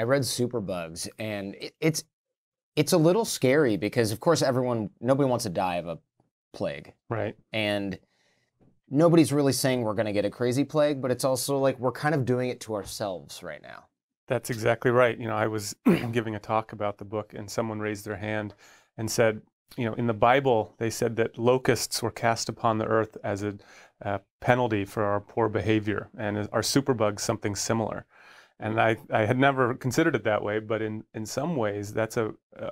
I read Superbugs, and it, it's it's a little scary because, of course, everyone nobody wants to die of a plague, Right. and nobody's really saying we're going to get a crazy plague, but it's also like we're kind of doing it to ourselves right now. That's exactly right. You know, I was giving a talk about the book, and someone raised their hand and said, you know, in the Bible, they said that locusts were cast upon the earth as a, a penalty for our poor behavior, and are superbugs something similar? And I, I had never considered it that way, but in, in some ways, that's a, a,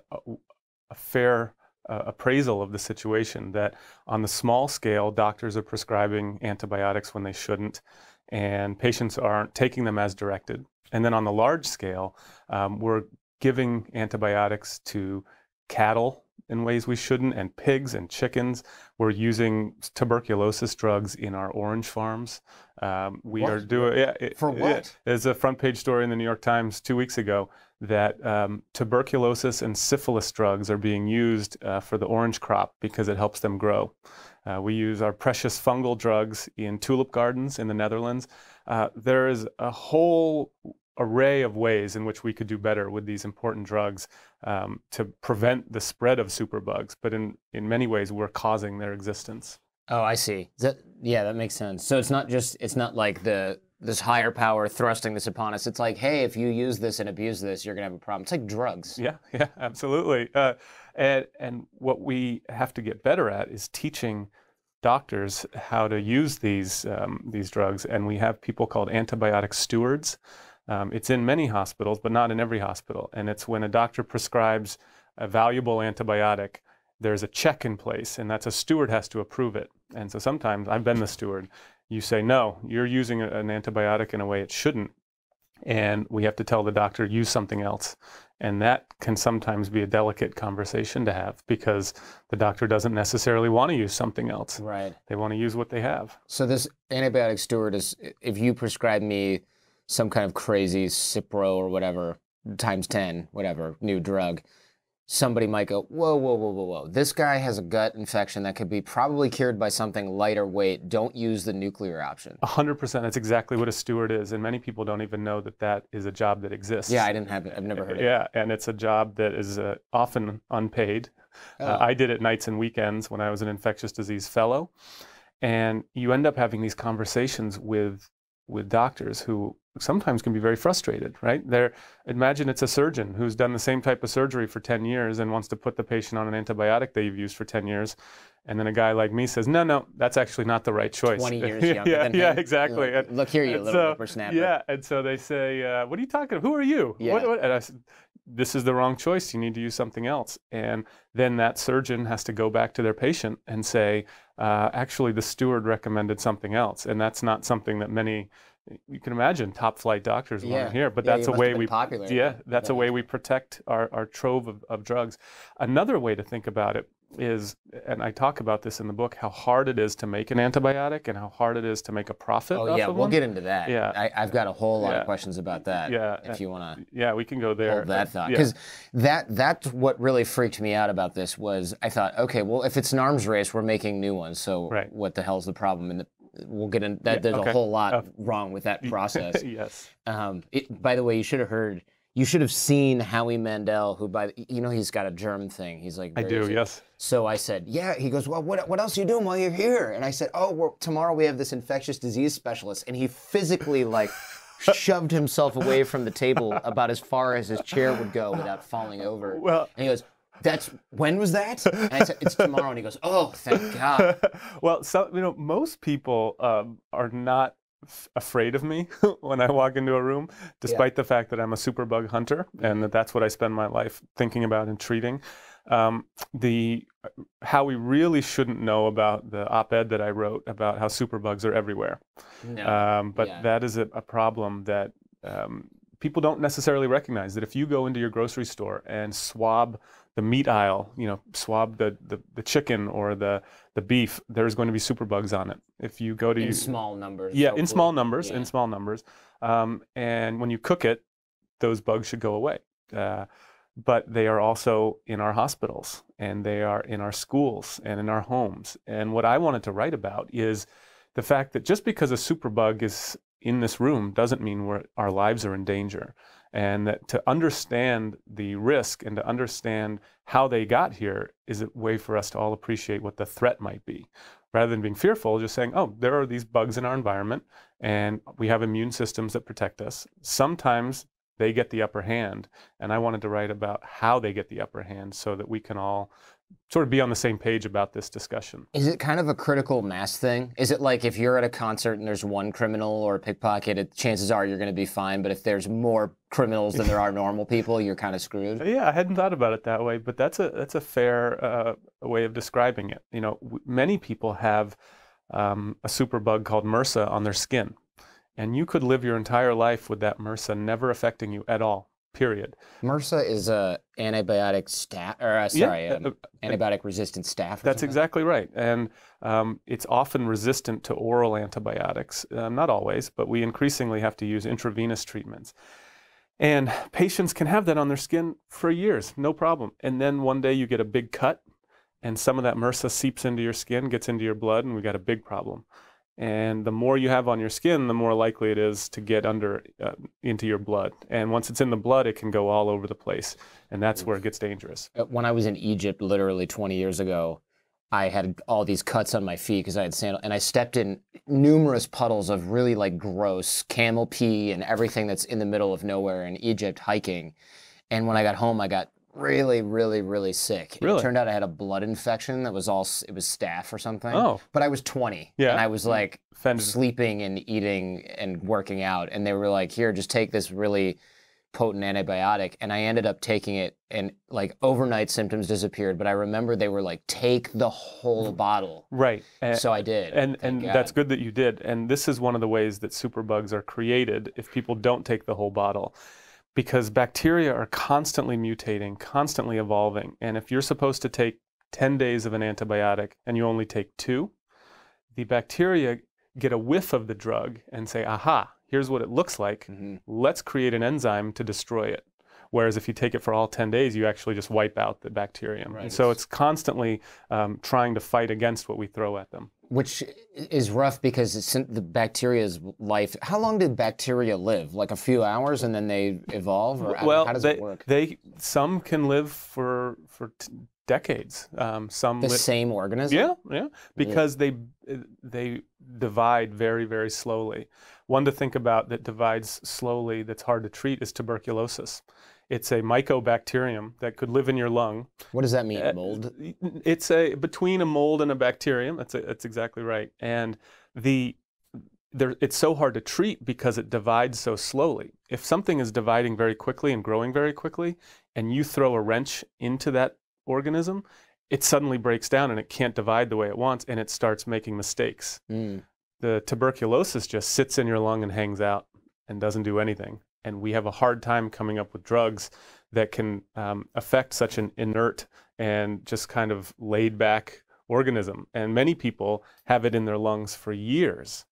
a fair uh, appraisal of the situation. That on the small scale, doctors are prescribing antibiotics when they shouldn't, and patients aren't taking them as directed. And then on the large scale, um, we're giving antibiotics to cattle in ways we shouldn't, and pigs and chickens. We're using tuberculosis drugs in our orange farms. Um, we What? are doing yeah, it- For it- what? There's a front page story in the New York Times two weeks ago that um, tuberculosis and syphilis drugs are being used uh, for the orange crop because it helps them grow. Uh, we use our precious fungal drugs in tulip gardens in the Netherlands. Uh, there is a whole array of ways in which we could do better with these important drugs um, to prevent the spread of superbugs, but in, in many ways, we're causing their existence. Oh, I see. That, yeah, that makes sense. So it's not just it's not like the this higher power thrusting this upon us. It's like, hey, if you use this and abuse this, you're gonna have a problem. It's like drugs. Yeah, yeah, absolutely. Uh, and, and what we have to get better at is teaching doctors how to use these um, these drugs, and we have people called antibiotic stewards. Um, it's in many hospitals, but not in every hospital. And it's when a doctor prescribes a valuable antibiotic, there's a check in place, and that's a steward has to approve it. And so sometimes I've been the steward. You say no, you're using an antibiotic in a way it shouldn't, and we have to tell the doctor use something else. And that can sometimes be a delicate conversation to have because the doctor doesn't necessarily want to use something else. Right. They want to use what they have. So this antibiotic steward is if you prescribe me some kind of crazy Cipro or whatever times 10, whatever, new drug, somebody might go, whoa, whoa, whoa, whoa, whoa. This guy has a gut infection that could be probably cured by something lighter weight. Don't use the nuclear option. Hundred percent. That's exactly what a steward is, and many people don't even know that that is a job that exists. Yeah, I didn't have it. I've never heard of it. Yeah, and it's a job that is uh, often unpaid. Uh, Oh. I did it nights and weekends when I was an infectious disease fellow, and you end up having these conversations with with doctors who sometimes can be very frustrated. Right? They're imagine it's a surgeon who's done the same type of surgery for ten years and wants to put the patient on an antibiotic they've used for ten years. And then a guy like me says, "No, no, that's actually not the right choice." 20 years yeah, younger yeah, yeah, exactly. Look, look here, you little so- whippersnapper. Yeah, and so they say, uh, "What are you talking? Who are you?" Yeah. What, what? And I said, "This is the wrong choice. You need to use something else." And then that surgeon has to go back to their patient and say, uh, "Actually, the steward recommended something else," and that's not something that many. You can imagine top flight doctors want Yeah. to hear, but Yeah, that's a way we popular. yeah, that's a way we protect our, our trove of, of drugs. Another way to think about it is, and I talk about this in the book, how hard it is to make an antibiotic and how hard it is to make a profit. Oh yeah, we'll one. get into that. Yeah. I, I've got a whole lot Yeah. of questions about that. Yeah, if you want to Yeah, we can go there. hold that thought Yeah. because that that's what really freaked me out about this was I thought okay well if it's an arms race we're making new ones so Right. what the hell's the problem and the, we'll get in that Yeah, there's okay. a whole lot Uh, wrong with that process yes. um, it, by the way you should have heard you should have seen Howie Mandel who by the- you know he's got a germ thing he's like I do, yes. so I said, "Yeah." He goes, "Well, what, what else are you doing while you're here?" And I said, "Oh, we're, tomorrow we have this infectious disease specialist." And he physically like shoved himself away from the table about as far as his chair would go without falling over. Well- and he goes, "That's when was that?" And I said, "It's tomorrow." And he goes, "Oh, thank God." well, so you know, most people um, are not afraid of me when I walk into a room, despite the fact that I'm a superbug hunter and that that's what I spend my life thinking about and treating. Um, the Howie really shouldn't know about the op-ed that I wrote about how superbugs are everywhere. No. Um, but Yeah. that is a, a problem that um, people don't necessarily recognize. That if you go into your grocery store and swab the meat aisle, you know, swab the, the, the chicken or the, the beef, there's going to be superbugs on it. If you go to in you- small numbers. yeah, in small numbers, Yeah. in small numbers, um, and when you cook it, those bugs should go away. Uh, but they are also in our hospitals, and they are in our schools and in our homes. And what I wanted to write about is the fact that just because a superbug is in this room doesn't mean we're, our lives are in danger. And that to understand the risk and to understand how they got here is a way for us to all appreciate what the threat might be. Rather than being fearful just saying oh there are these bugs in our environment and we have immune systems that protect us. Sometimes they get the upper hand and i wanted to write about how they get the upper hand so that we can all sort of be on the same page about this discussion. Is it kind of a critical mass thing? Is it like if you're at a concert and there's one criminal or a pickpocket, it, chances are you're going to be fine. But if there's more criminals than there are normal people, you're kind of screwed. Yeah, I hadn't thought about it that way, but that's a that's a fair uh, way of describing it. You know, w- many people have um, a superbug called MRSA on their skin, and you could live your entire life with that MRSA never affecting you at all period. MRSA is a antibiotic staph, or uh, sorry, yeah, um, uh, antibiotic resistant staph. That's exactly right, and um, it's often resistant to oral antibiotics. Uh, not always, but we increasingly have to use intravenous treatments. And patients can have that on their skin for years, no problem. And then one day you get a big cut, and some of that MRSA seeps into your skin, gets into your blood, and we've got a big problem. And the more you have on your skin, the more likely it is to get under uh, into your blood. And once it's in the blood, it can go all over the place, and that's where it gets dangerous. Uh, when I was in Egypt, literally 20 years ago, I had all these cuts on my feet because I had sandal, and I stepped in numerous puddles of really like gross camel pee and everything that's in the middle of nowhere in Egypt hiking. And when I got home, I got really, really, really sick. Really? It turned out I had a blood infection that was all, it was staph or something. Oh. But I was 20. Yeah. And I was mm-hmm. like Offended. sleeping and eating and working out. And they were like, here, just take this really potent antibiotic. And I ended up taking it and like overnight symptoms disappeared. But I remember they were like, take the whole bottle. Right. And, so I did. And, and that's good that you did. And this is one of the ways that superbugs are created if people don't take the whole bottle because bacteria are constantly mutating, constantly evolving. And if you're supposed to take 10 days of an antibiotic and you only take two, the bacteria get a whiff of the drug and say, aha, here's what it looks like. Mm-hmm. Let's create an enzyme to destroy it. Whereas if you take it for all 10 days, you actually just wipe out the bacterium. Right. And so it's constantly um, trying to fight against what we throw at them. Which is rough because it's the bacteria's life. How long did bacteria live? Like a few hours, and then they evolve, or well, how does they, it work? They some can live for for t- decades. Um, some the li- same organism. Yeah, yeah, because yeah. they they divide very very slowly. One to think about that divides slowly that's hard to treat is tuberculosis. It's a mycobacterium that could live in your lung. What does that mean, uh, mold? It's a between a mold and a bacterium. That's a, that's exactly right. And the there, it's so hard to treat because it divides so slowly. If something is dividing very quickly and growing very quickly, and you throw a wrench into that organism, it suddenly breaks down and it can't divide the way it wants, and it starts making mistakes. Mm. The tuberculosis just sits in your lung and hangs out and doesn't do anything and we have a hard time coming up with drugs that can um, affect such an inert and just kind of laid back organism. And many people have it in their lungs for years,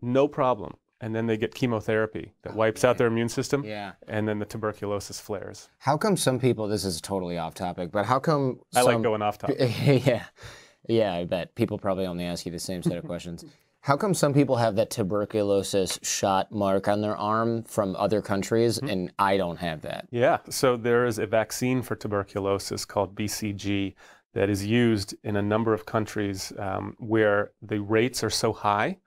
no problem. And then they get chemotherapy that wipes out their immune system. Yeah. And then the tuberculosis flares. How come some people, this is totally off topic, but how come. I like going off topic. yeah. Yeah, I bet. People probably only ask you the same set of questions. How come some people have that tuberculosis shot mark on their arm from other countries mm-hmm. and I don't have that? Yeah, so there is a vaccine for tuberculosis called BCG that is used in a number of countries um, where the rates are so high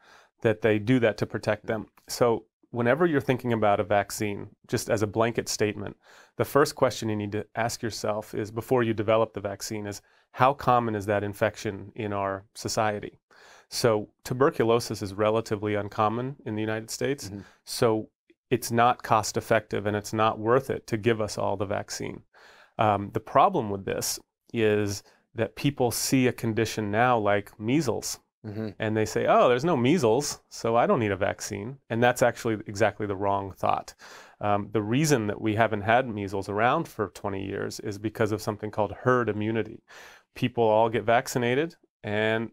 that they do that to protect them. So whenever you're thinking about a vaccine, just as a blanket statement, the first question you need to ask yourself is before you develop the vaccine is how common is that infection in our society? So tuberculosis is relatively uncommon in the United States. Mm-hmm. So it's not cost effective and it's not worth it to give us all the vaccine. Um, the problem with this is that people see a condition now like measles. Mm-hmm. And they say, oh, there's no measles, so I don't need a vaccine. And that's actually exactly the wrong thought. Um, the reason that we haven't had measles around for 20 years is because of something called herd immunity. People all get vaccinated, and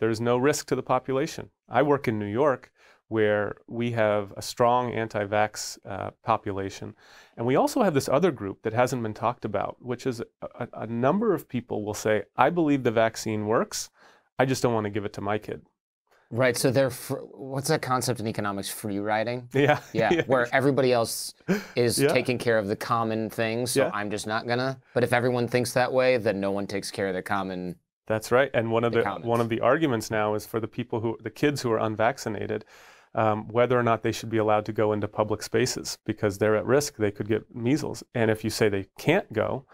there's no risk to the population. I work in New York where we have a strong anti vax uh, population. And we also have this other group that hasn't been talked about, which is a, a, number of people will say, I believe the vaccine works, I just don't want to give it to my kid. Right. So they're what's that concept in economics? Free riding. Yeah. Yeah, where everybody else is Yeah. taking care of the common things, so Yeah. I'm just not gonna. But if everyone thinks that way, then no one takes care of the common. That's right. And one of The the, one of the arguments now is for the people who the kids who are unvaccinated, um, whether or not they should be allowed to go into public spaces because they're at risk. They could get measles. And if you say they can't go,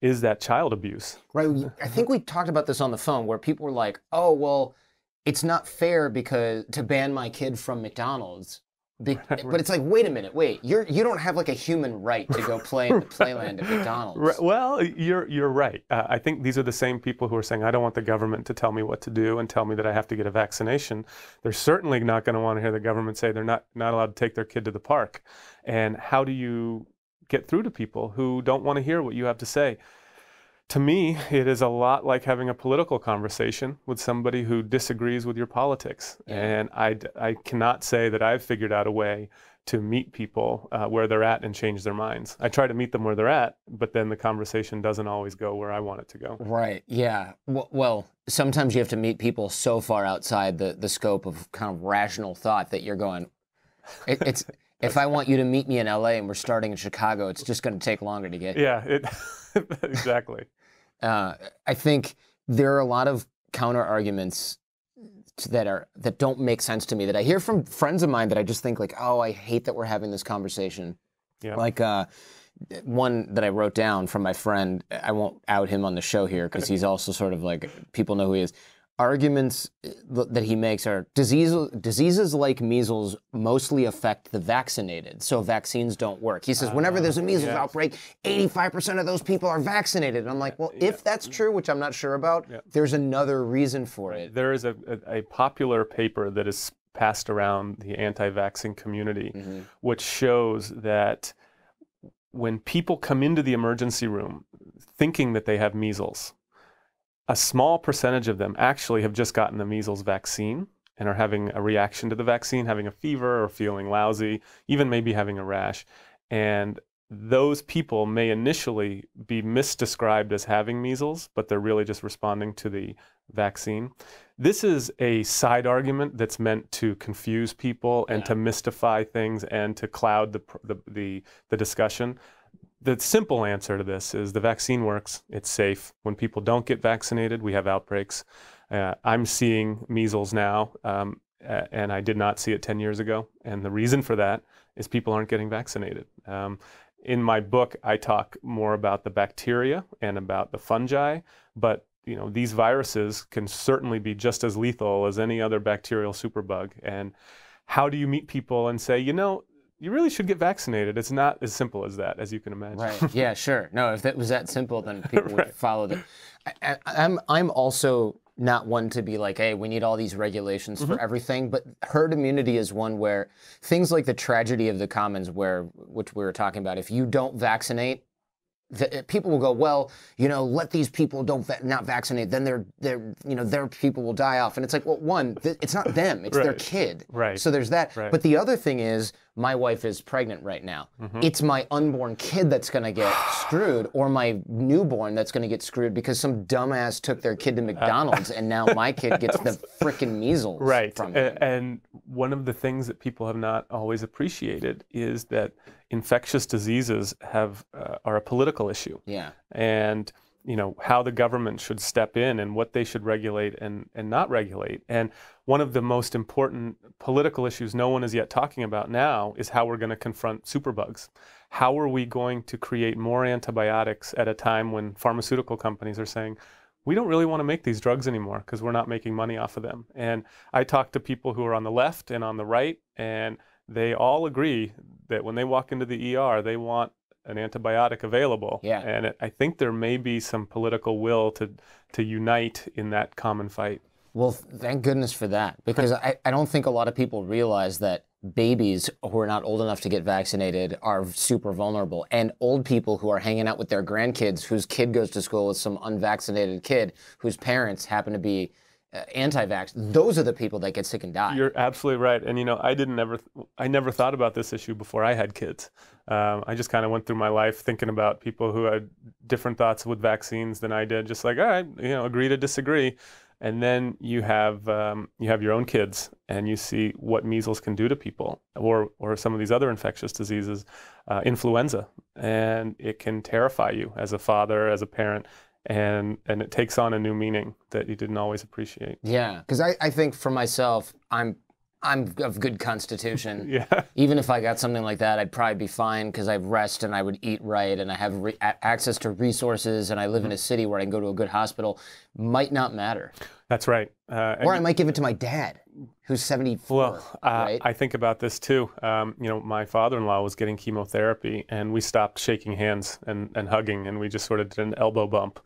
is that child abuse? Right. I think we talked about this on the phone, where people were like, "Oh, well, it's not fair because to ban my kid from McDonald's." Be- But it's like, wait a minute, wait, you're you don't have like a human right to go play in the playland at McDonald's. Well, you're you're right. Uh, I think these are the same people who are saying, "I don't want the government to tell me what to do and tell me that I have to get a vaccination." They're certainly not going to want to hear the government say they're not not allowed to take their kid to the park. And how do you get through to people who don't want to hear what you have to say? To me, it is a lot like having a political conversation with somebody who disagrees with your politics. Yeah. And I cannot say that I've figured out a way to meet people uh, where they're at and change their minds. I try to meet them where they're at, but then the conversation doesn't always go where I want it to go. Right. Yeah. Well, well, sometimes you have to meet people so far outside the, the scope of kind of rational thought that you're going. It, it's if I want you to meet me in L.A. and we're starting in Chicago, it's just going to take longer to get. Yeah, it, exactly. Uh, I think there are a lot of counter arguments that are that don't make sense to me that I hear from friends of mine that I just think like, oh, I hate that we're having this conversation. Yeah. Like uh, one that I wrote down from my friend. I won't out him on the show here because he's also sort of like people know who he is. Arguments uh, that he makes are diseases diseases like measles mostly affect the vaccinated, so vaccines don't work. He says whenever there's a measles yes. outbreak, 85% of those people are vaccinated. And I'm like, well, if that's true, which I'm not sure about, there's another reason for it. There is a, a, a popular paper that is passed around the anti vaccine community, Mm-hmm. which shows that when people come into the emergency room thinking that they have measles, a small percentage of them actually have just gotten the measles vaccine and are having a reaction to the vaccine, having a fever or feeling lousy, even maybe having a rash. And those people may initially be misdescribed as having measles, but they're really just responding to the vaccine. This is a side argument that's meant to confuse people and to mystify things and to cloud the, the, the, the discussion. The simple answer to this is the vaccine works, it's safe. When people don't get vaccinated, we have outbreaks. Uh, I'm seeing measles now, um, and I did not see it 10 years ago. And the reason for that is people aren't getting vaccinated. Um, in my book, I talk more about the bacteria and about the fungi, but you know these viruses can certainly be just as lethal as any other bacterial superbug. And how do you meet people and say, you know, you really should get vaccinated? It's not as simple as that, as you can imagine. Right. Yeah, sure. No, if that was that simple, then people would follow the. I, I, I'm I'm also not one to be like, hey, we need all these regulations Mm-hmm. for everything. But herd immunity is one where things like the tragedy of the commons, where which we were talking about, if you don't vaccinate. The, people will go, well, you know, let these people don't va- not vaccinate, then their their you know their people will die off, and it's like, well, one, th- it's not them, it's their kid, Right. So there's that. Right. But the other thing is, my wife is pregnant right now. Mm-hmm. It's my unborn kid that's going to get screwed, or my newborn that's going to get screwed because some dumbass took their kid to McDonald's and now my kid gets the frickin' measles right from A- him. and one of the things that people have not always appreciated is that infectious diseases have uh, are a political issue. Yeah. and you know how the government should step in and what they should regulate and, and not regulate. And one of the most important political issues no one is yet talking about now is how we're going to confront superbugs. How are we going to create more antibiotics at a time when pharmaceutical companies are saying we don't really want to make these drugs anymore because we're not making money off of them. And i talk to people who are on the left and on the right and they all agree that when they walk into the er they want an antibiotic available. Yeah. And it, I think there may be some political will to to unite in that common fight. Well, thank goodness for that because I, I don't think a lot of people realize that babies who are not old enough to get vaccinated are super vulnerable. And old people who are hanging out with their grandkids whose kid goes to school with some unvaccinated kid whose parents happen to be anti-vax, those are the people that get sick and die. You're absolutely right. And you know, I didn't ever, I never thought about this issue before I had kids. Um, I just kind of went through my life thinking about people who had different thoughts with vaccines than I did. Just like, all right, you know, agree to disagree. and then you have um, you have your own kids, and you see what measles can do to people, or or some of these other infectious diseases, uh, influenza, and it can terrify you as a father, as a parent, and and it takes on a new meaning that you didn't always appreciate. Yeah, because I, I think for myself, I'm I'm of good constitution. Yeah. Even if I got something like that, I'd probably be fine because I rest and I would eat right and I have re- a- access to resources and I live in a city where I can go to a good hospital. Might not matter. That's right. Uh, Or I might give it to my dad, who's 74. Well, uh, right? I think about this too. Um, you know, my father-in-law was getting chemotherapy, and we stopped shaking hands and, and hugging, and we just sort of did an elbow bump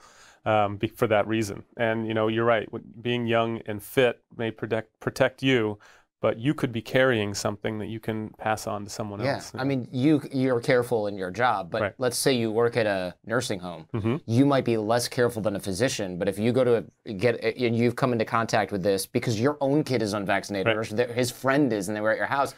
um, for that reason. And you know, you're right. Being young and fit may protect protect you, but you could be carrying something that you can pass on to someone yeah, else. I mean, you you're careful in your job, but Right. let's say you work at a nursing home. Mhm. You might be less careful than a physician, but if you go to a, get and you've come into contact with this because your own kid is unvaccinated or his friend is and they were at your house,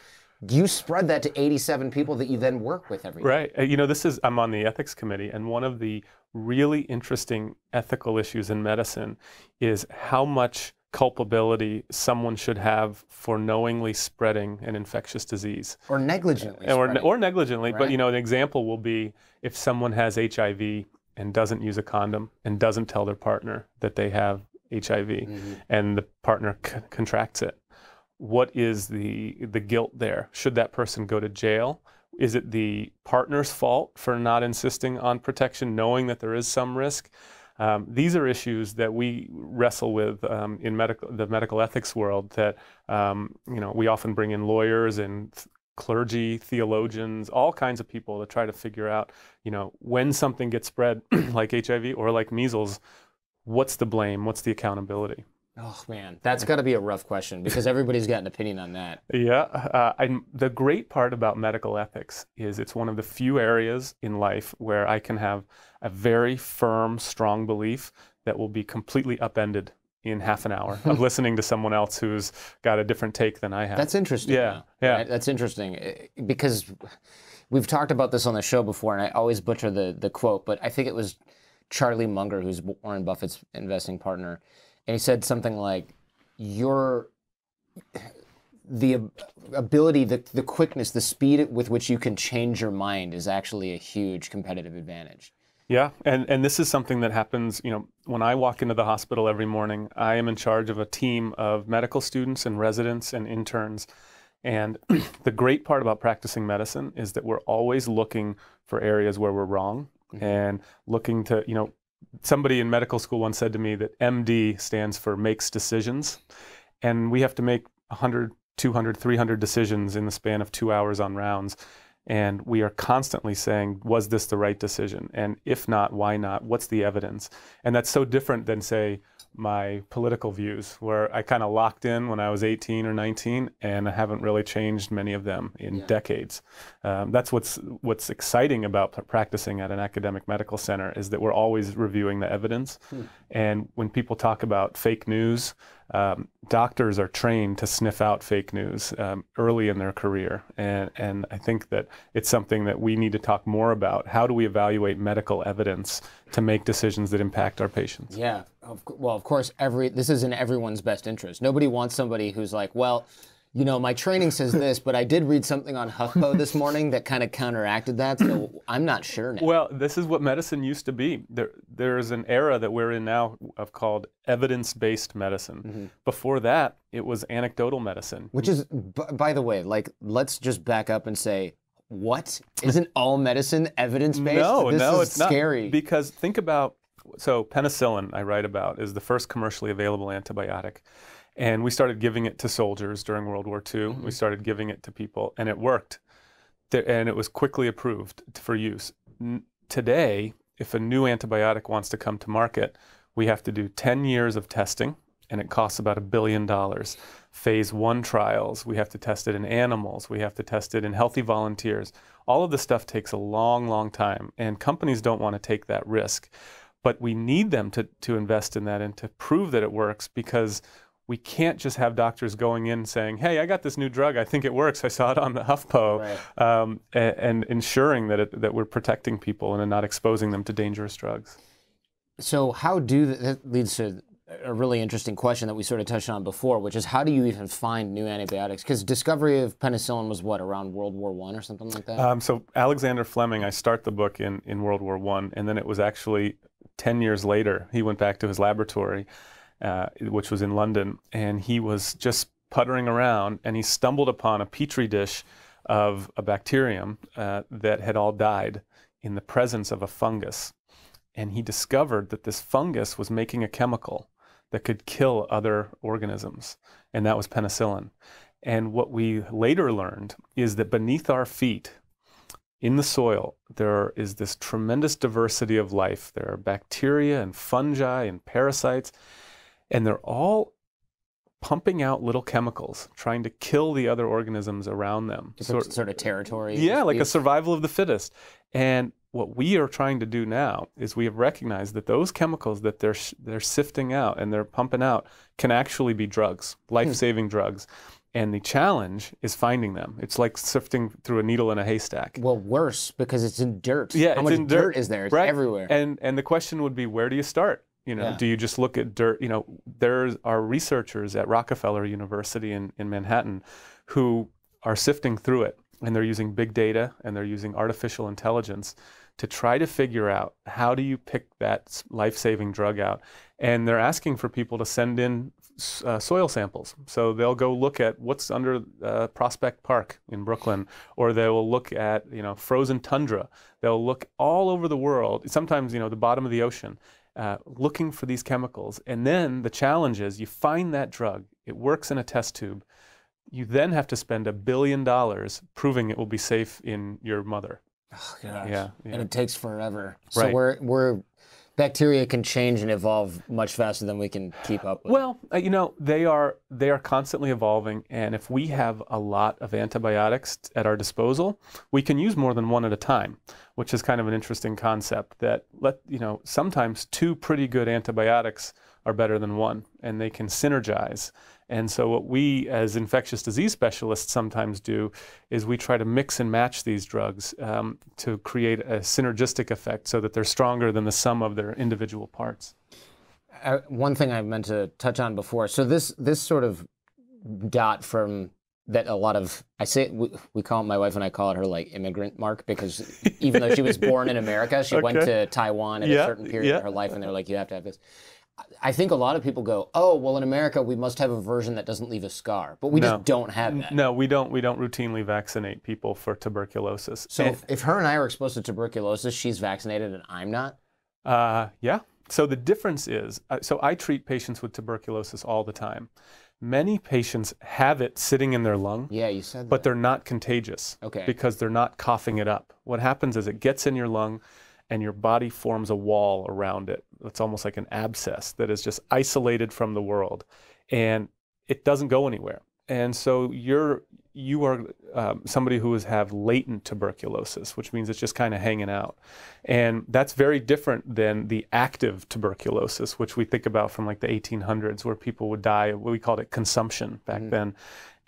you spread that to 87 people that you then work with every day. Right. Uh, You know, this is, I'm on the ethics committee, and one of the really interesting ethical issues in medicine is how much culpability someone should have for knowingly spreading an infectious disease. Or negligently. or, or negligently, but you know, an example will be if someone has HIV and doesn't use a condom and doesn't tell their partner that they have HIV Mm-hmm. and the partner c- contracts it. What is the the guilt there? Should that person go to jail? Is it the partner's fault for not insisting on protection, knowing that there is some risk? Um, these are issues that we wrestle with um, in medical, the medical ethics world. That um, you know, we often bring in lawyers and th- clergy, theologians, all kinds of people to try to figure out, you know, when something gets spread, like HIV or like measles, what's the blame? What's the accountability? Oh man, that's got to be a rough question because everybody's got an opinion on that. Yeah, uh, and the great part about medical ethics is it's one of the few areas in life where I can have a very firm, strong belief that will be completely upended in half an hour of listening to someone else who's got a different take than I have. That's interesting. Yeah, yeah. right? That's interesting eh, because we've talked about this on the show before, and I always butcher the the quote, but I think it was Charlie Munger, who's Warren Buffett's investing partner, and he said something like, "Your the ability, the the quickness, the speed with which you can change your mind is actually a huge competitive advantage." Yeah, and, and this is something that happens, you know, when I walk into the hospital every morning, I am in charge of a team of medical students and residents and interns. And the great part about practicing medicine is that we're always looking for areas where we're wrong mm-hmm. and looking to, you know, somebody in medical school once said to me that MD stands for makes decisions. And we have to make 100, 200, 300 decisions in the span of two hours on rounds. And we are constantly saying, was this the right decision? And if not, why not? What's the evidence? And that's so different than, say, my political views, where I kind of locked in when I was 18 or 19, and I haven't really changed many of them in decades. Um, that's what's what's exciting about practicing at an academic medical center is that we're always reviewing the evidence. And when people talk about fake news, um, doctors are trained to sniff out fake news um, early in their career. And, and I think that it's something that we need to talk more about. How do we evaluate medical evidence to make decisions that impact our patients? Yeah. Of, well, of course, every this is in everyone's best interest. Nobody wants somebody who's like, well, you know, my training says this, but I did read something on HuffPo this morning that kind of counteracted that, so I'm not sure now. Well, this is what medicine used to be. There, there's an era that we're in now of called evidence-based medicine. Mm-hmm. Before that, it was anecdotal medicine. Which is, b- by the way, like, let's just back up and say, what? Isn't all medicine evidence based? No, this no, is it's not. scary. Because think about so penicillin, I write about, is the first commercially available antibiotic. And we started giving it to soldiers during World War II. Mm-hmm. We started giving it to people, and it worked. And it was quickly approved for use. Today, if a new antibiotic wants to come to market, we have to do 10 years of testing, and it costs about a billion dollars. Phase one trials, we have to test it in animals, we have to test it in healthy volunteers. All of this stuff takes a long, long time, and companies don't want to take that risk. But we need them to, to invest in that and to prove that it works because we can't just have doctors going in saying, "Hey, I got this new drug. I think it works. I saw it on the HuffPo," Right. um, and, and ensuring that it, that we're protecting people and not exposing them to dangerous drugs. So how do that leads to a really interesting question that we sort of touched on before, which is how do you even find new antibiotics? Because discovery of penicillin was what around World War One or something like that. Um, so Alexander Fleming, I start the book in in World War One, and then it was actually ten years later he went back to his laboratory, uh, which was in London, and he was just puttering around, and he stumbled upon a petri dish of a bacterium uh, that had all died in the presence of a fungus. And he discovered that this fungus was making a chemical that could kill other organisms, and that was penicillin. And what we later learned is that beneath our feet, in the soil, there is this tremendous diversity of life. There are bacteria and fungi and parasites, and they're all pumping out little chemicals, trying to kill the other organisms around them. Sort, sort of territory. Yeah, like a survival of the fittest. And what we are trying to do now is we have recognized that those chemicals that they're they're sifting out and they're pumping out can actually be drugs, hmm. life-saving hmm. drugs. And the challenge is finding them. It's like sifting through a needle in a haystack. Well, worse because it's in dirt. Yeah, how much dirt. dirt. is there? It's right. everywhere. And and the question would be, where do you start? You know, yeah. do you just look at dirt? You know, there are researchers at Rockefeller University in, in Manhattan who are sifting through it and they're using big data and they're using artificial intelligence to try to figure out how do you pick that life-saving drug out. And they're asking for people to send in uh, soil samples. So they'll go look at what's under uh, prospect park in brooklyn or they will look at you know frozen tundra. They'll look all over the world sometimes you know the bottom of the ocean uh, looking for these chemicals. And then the challenge is you find that drug it works in a test tube. You then have to spend a billion dollars proving it will be safe in your mother. Oh, gosh. Yeah, yeah. And it takes forever. Right. So we're, we're bacteria can change and evolve much faster than we can keep up with. Well, uh, you know, they are they are constantly evolving and if we have a lot of antibiotics at our disposal, we can use more than one at a time, which is kind of an interesting concept that let, you know, sometimes two pretty good antibiotics are better than one and they can synergize. And so, what we as infectious disease specialists sometimes do is we try to mix and match these drugs um, to create a synergistic effect so that they're stronger than the sum of their individual parts. Uh, one thing I meant to touch on before. So this this sort of dot from that a lot of I say we, we call it my wife and I call it her like immigrant mark because even though she was born in America, she okay. went to Taiwan at yeah, a certain period yeah. of her life, and they're like, you have to have this. I think a lot of people go, "Oh, well, in America, we must have a version that doesn't leave a scar," but we no. just don't have that. No, we don't. We don't routinely vaccinate people for tuberculosis. So, and, if, if, her and I are exposed to tuberculosis, she's vaccinated and I'm not. Uh, yeah. So the difference is, uh, so I treat patients with tuberculosis all the time. Many patients have it sitting in their lung. Yeah, you said that. But they're not contagious. Okay. Because they're not coughing it up. What happens is it gets in your lung and your body forms a wall around it. It's almost like an abscess that is just isolated from the world, and it doesn't go anywhere. And so you're you are um, somebody who has have latent tuberculosis, which means it's just kind of hanging out, and that's very different than the active tuberculosis, which we think about from like the 1800s, where people would die. We called it consumption back mm-hmm. then,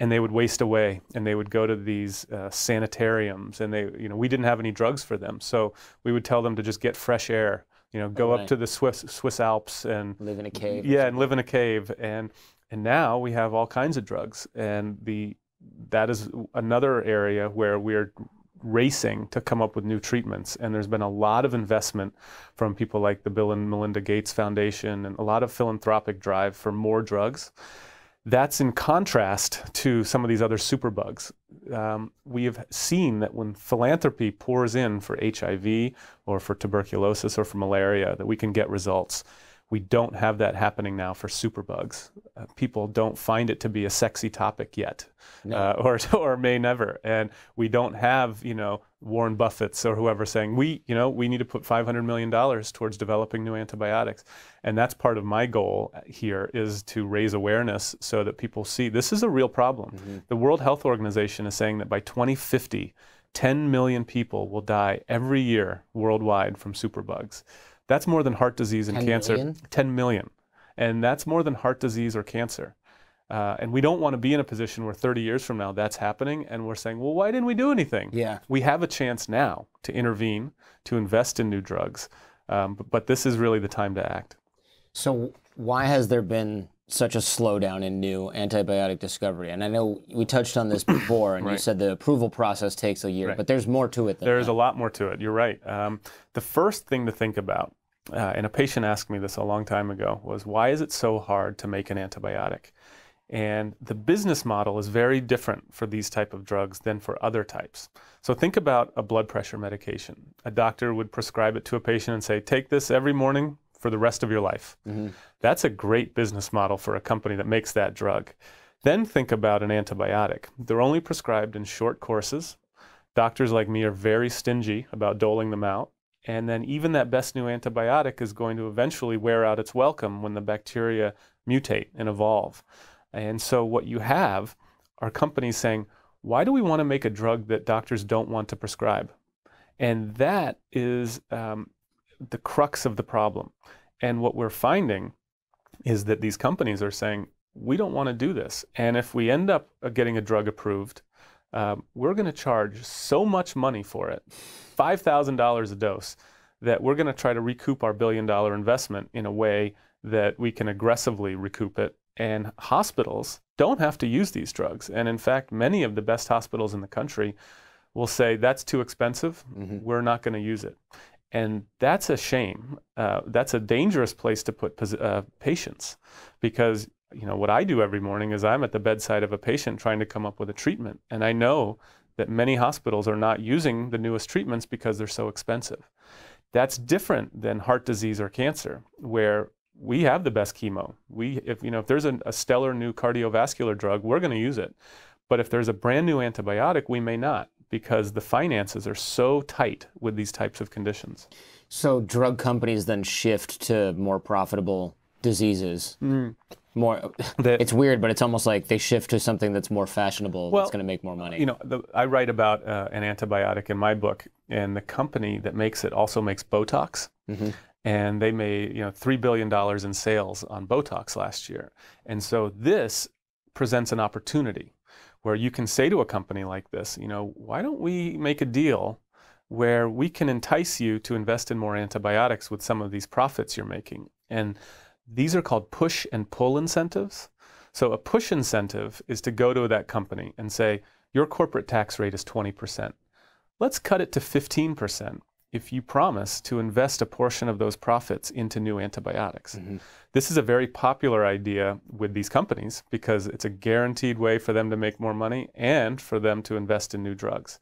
and they would waste away and they would go to these uh, sanitariums and they you know we didn't have any drugs for them. So we would tell them to just get fresh air you know go up to the Swiss Swiss Alps and live in a cave yeah and live in a cave. And and now we have all kinds of drugs. And the that is another area where we're racing to come up with new treatments. And there's been a lot of investment from people like the Bill and Melinda Gates Foundation and a lot of philanthropic drive for more drugs that's in contrast to some of these other superbugs. Um, we have seen that when philanthropy pours in for HIV or for tuberculosis or for malaria, that we can get results. We don't have that happening now for superbugs. Uh, people don't find it to be a sexy topic yet, no. uh, or or may never. And we don't have you know Warren Buffett's or whoever saying we you know we need to put 500 million dollars towards developing new antibiotics. And that's part of my goal here is to raise awareness so that people see this is a real problem. Mm-hmm. The World Health Organization is saying that by 2050, 10 million people will die every year worldwide from superbugs. That's more than heart disease and 10 cancer. Million? 10 million. And that's more than heart disease or cancer. Uh, and we don't want to be in a position where 30 years from now that's happening and we're saying, well, why didn't we do anything? Yeah. We have a chance now to intervene, to invest in new drugs. Um, but, but, this is really the time to act. So why has there been such a slowdown in new antibiotic discovery? And I know we touched on this before, and you said the approval process takes a year, Right. but there's more to it There is a lot more to it. You're right. Um, the first thing to think about, uh, and a patient asked me this a long time ago, was why is it so hard to make an antibiotic? And the business model is very different for these type of drugs than for other types. So think about a blood pressure medication. A doctor would prescribe it to a patient and say, take this every morning for the rest of your life. That's a great business model for a company that makes that drug. Then think about an antibiotic. They're only prescribed in short courses. Doctors like me are very stingy about doling them out. And then even that best new antibiotic is going to eventually wear out its welcome when the bacteria mutate and evolve. And so what you have are companies saying, why do we want to make a drug that doctors don't want to prescribe? And that is um, the crux of the problem. And what we're finding is that these companies are saying, we don't want to do this. And if we end up uh, getting a drug approved, um, we're going to charge so much money for it, $5,000 a dose, that we're going to try to recoup our billion dollar investment in a way that we can aggressively recoup it. And hospitals don't have to use these drugs. And in fact, many of the best hospitals in the country will say, that's too expensive. We're not going to use it. And that's a shame. Uh, that's a dangerous place to put uh, patients because you know what I do every morning is I'm at the bedside of a patient trying to come up with a treatment, and I know that many hospitals are not using the newest treatments because they're so expensive. That's different than heart disease or cancer, where we have the best chemo. We, if you know, if there's a, a stellar new cardiovascular drug, we're going to use it. But if there's a brand new antibiotic, we may not because the finances are so tight with these types of conditions. So drug companies then shift to more profitable diseases. Mm. More, That- it's weird, but it's almost like they shift to something that's more fashionable, Well, that's going to make more money. You know, the, I write about uh, an antibiotic in my book, and the company that makes it also makes Botox. And they made, you know, $3 billion in sales on Botox last year. And so this presents an opportunity where you can say to a company like this, you know, why don't we make a deal where we can entice you to invest in more antibiotics with some of these profits you're making? And these are called push and pull incentives. So a push incentive is to go to that company and say, your corporate tax rate is 20%. Let's cut it to 15% if you promise to invest a portion of those profits into new antibiotics. Mm-hmm. This is a very popular idea with these companies because it's a guaranteed way for them to make more money and for them to invest in new drugs.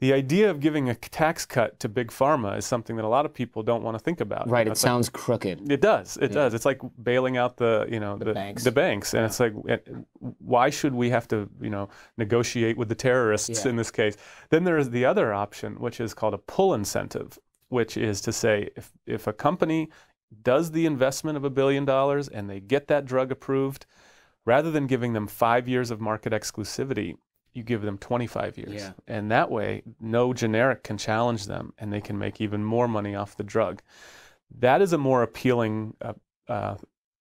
The idea of giving a tax cut to big pharma is something that a lot of people don't want to think about. right, You know, it it's like- sounds crooked. it does. It does. It's like bailing out the you know the, banks. The banks, and it's like, eh, why should we have to you know negotiate with the terrorists Yeah. in this case? Then there is the other option, which is called a pull incentive, which is to say if if a company does the investment of a billion dollars and they get that drug approved, rather than giving them five years of market exclusivity, you give them 25 years. Yeah. And that way, no generic can challenge them and they can make even more money off the drug. That is a more appealing uh, uh,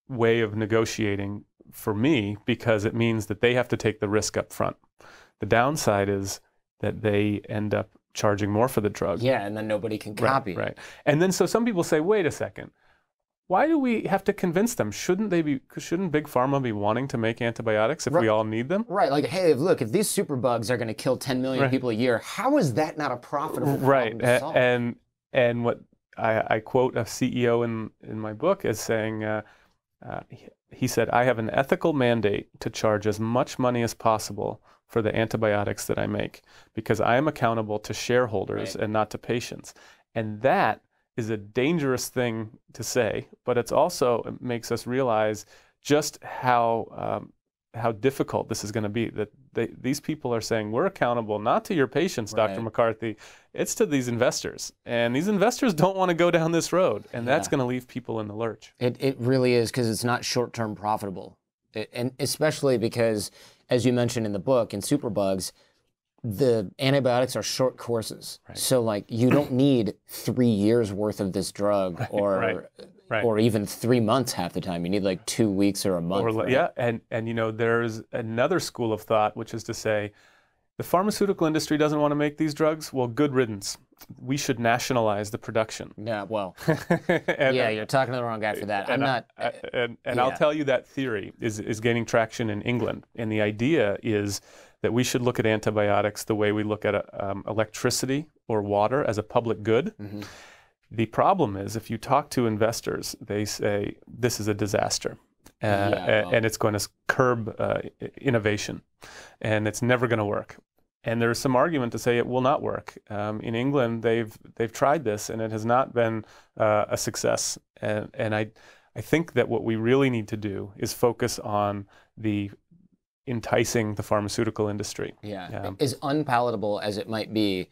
way of negotiating for me because it means that they have to take the risk up front. The downside is that they end up charging more for the drug. Yeah, and then nobody can Right, copy. Right. And then so some people say, wait a second. Why do we have to convince them? Shouldn't they be? Shouldn't big pharma be wanting to make antibiotics if we all need them? Right, like, hey, look, if these superbugs are going to kill 10 million Right. people a year, how is that not a profitable right to A- solve? and and what I, I quote a ceo in in my book as saying uh, uh, he, he said i have an ethical mandate to charge as much money as possible for the antibiotics that i make because i am accountable to shareholders Right. and not to patients and that is a dangerous thing to say but it's also it makes us realize just how um, how difficult this is going to be. That they, these people are saying we're accountable not to your patients, Dr. McCarthy, it's to these investors, and these investors don't want to go down this road, and that's going to leave people in the lurch. It, it really is because it's not short term profitable. It, and especially because, as you mentioned in the book, in Superbugs, the antibiotics are short courses. So, like, you don't need three years worth of this drug or. right, right. Or even three months half the time. You need like two weeks or a month. Or, right? yeah, and and you know there's another school of thought, which is to say, the pharmaceutical industry doesn't want to make these drugs. Well, good riddance. we should nationalize the production. Yeah, well, and, yeah, uh, you're talking to the wrong guy for that. I'm I- not. I- and and I'll tell you that theory is is gaining traction in England, and the idea is that we should look at antibiotics the way we look at um, electricity or water as a public good. Mhm. The problem is, if you talk to investors, they say this is a disaster. Uh, Yeah, well- and it's going to curb uh, innovation, and it's never going to work. And there's some argument to say it will not work. Um, in England, they've they've tried this, and it has not been uh, a success. And and I I think that what we really need to do is focus on the enticing the pharmaceutical industry. Yeah. As unpalatable as it might be,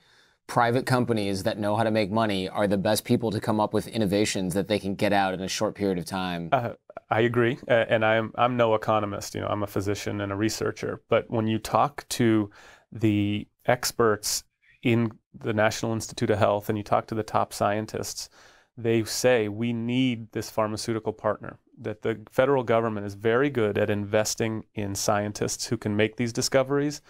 private companies that know how to make money are the best people to come up with innovations that they can get out in a short period of time. Uh, I agree, uh, and I'm I'm no economist. You know, I'm a physician and a researcher. But when you talk to the experts in the National Institute of Health and you talk to the top scientists, they say we need this pharmaceutical partner. That the federal government is very good at investing in scientists who can make these discoveries,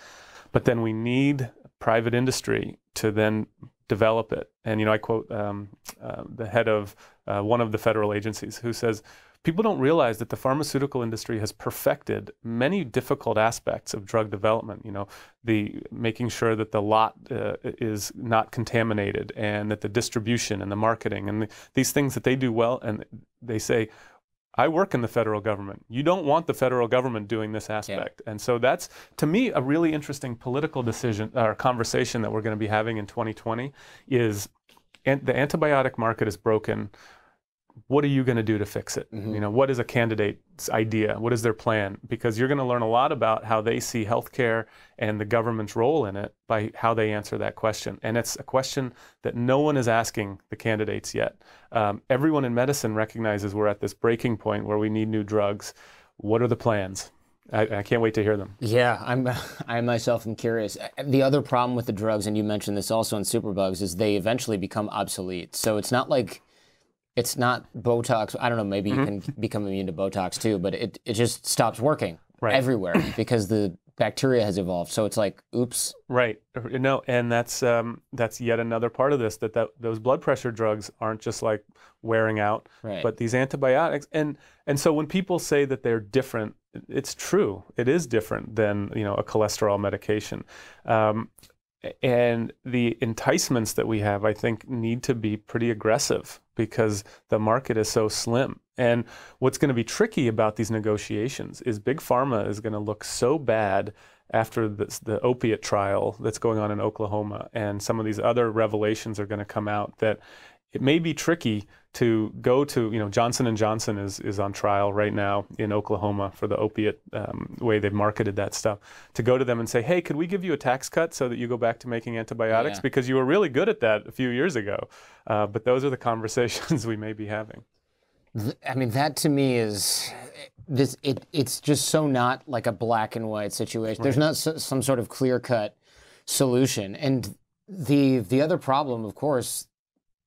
but then we need private industry to then develop it. And you know, I quote um, uh, the head of uh, one of the federal agencies who says, "People don't realize that the pharmaceutical industry has perfected many difficult aspects of drug development. You know, the making sure that the lot uh, is not contaminated, and that the distribution and the marketing and the, these things that they do well. And they say." I work in the federal government. You don't want the federal government doing this aspect. And so that's, to me, a really interesting political decision or conversation that we're going to be having in 2020 is the antibiotic market is broken. What are you going to do to fix it? Mhm. You know, what is a candidate's idea? What is their plan? Because you're going to learn a lot about how they see healthcare and the government's role in it by how they answer that question. And it's a question that no one is asking the candidates yet. Um, everyone in medicine recognizes we're at this breaking point where we need new drugs. What are the plans? I, I can't wait to hear them. Yeah, I'm. I myself am curious. The other problem with the drugs, and you mentioned this also in superbugs, is they eventually become obsolete. So it's not like it's not Botox. I don't know. Maybe you can become immune to Botox too, but it it just stops working Right. everywhere because the bacteria has evolved. So it's like, oops. Right. No, and that's um, that's yet another part of this that, that those blood pressure drugs aren't just like wearing out, Right. but these antibiotics and and so when people say that they're different, it's true. It is different than you know a cholesterol medication. Um, and the enticements that we have, I think, need to be pretty aggressive because the market is so slim. And what's going to be tricky about these negotiations is big pharma is going to look so bad after this, the opiate trial that's going on in Oklahoma, and some of these other revelations are going to come out that it may be tricky to go to you know Johnson and Johnson is is on trial right now in Oklahoma for the opiate um, way they've marketed that stuff. To go to them and say, hey, could we give you a tax cut so that you go back to making antibiotics Yeah. because you were really good at that a few years ago. Uh, but those are the conversations we may be having. I mean, that to me is this. It it's just so not like a black and white situation. There's not s- some sort of clear cut solution. And the the other problem, of course,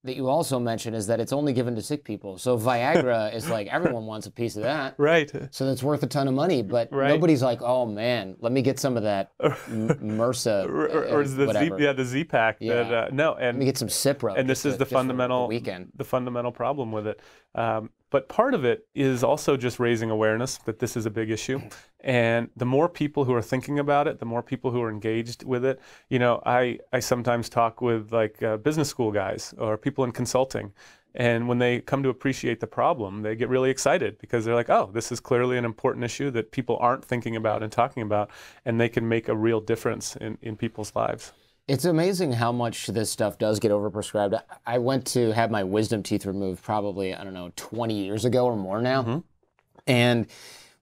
that you also mentioned is that it's only given to sick people. So Viagra is like everyone wants a piece of that. Right. So that's worth a ton of money, but Right. nobody's like, oh man, let me get some of that M- MRSA, Or, or, uh, or is the Z, yeah the Z pack that Yeah. uh, no Let me and get some Cipro. and this is the fundamental weekend. the fundamental problem with it. Um, but part of it is also just raising awareness that this is a big issue, and the more people who are thinking about it, the more people who are engaged with it. You know, I I sometimes talk with like uh, business school guys or people in consulting. And when they come to appreciate the problem, they get really excited because they're like, oh, this is clearly an important issue that people aren't thinking about and talking about, and they can make a real difference in, in people's lives. It's amazing how much this stuff does get overprescribed. I- went to have my wisdom teeth removed probably, I don't know, 20 years ago or more now. Mm-hmm. And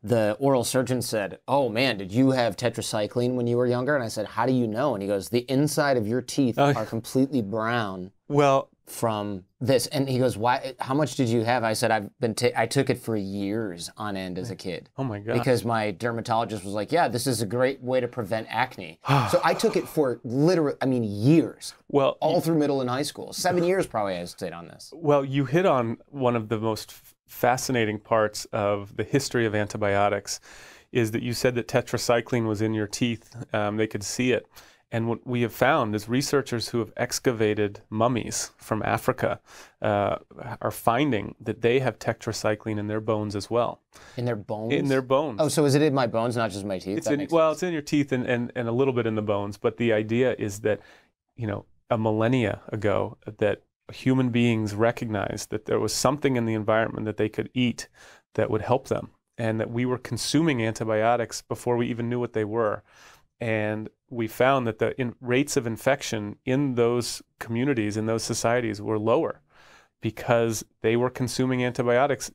the oral surgeon said, Oh man, did you have tetracycline when you were younger? And I said, How do you know? And he goes, The inside of your teeth Oh. are completely brown Well, from this. And he goes, Why? How much did you have? I said, I've been, ta- I took it for years on end as a kid oh my God. because my dermatologist was like, "Yeah, this is a great way to prevent acne." so I took it for literally, I mean, years, well, all through middle and high school. Seven years probably I stayed on this. Well, you hit on one of the most fascinating parts of the history of antibiotics is that you said that tetracycline was in your teeth. Um, they could see it. And what we have found is researchers who have excavated mummies from Africa uh, are finding that they have tetracycline in their bones as well. In their bones? In their bones. Oh, so is it in my bones, not just my teeth? It's in, well, sense. it's in your teeth and, and, and a little bit in the bones. But the idea is that, you know, a millennia ago, that human beings recognized that there was something in the environment that they could eat that would help them, and that we were consuming antibiotics before we even knew what they were. And we found that the in, rates of infection in those communities, in those societies, were lower because they were consuming antibiotics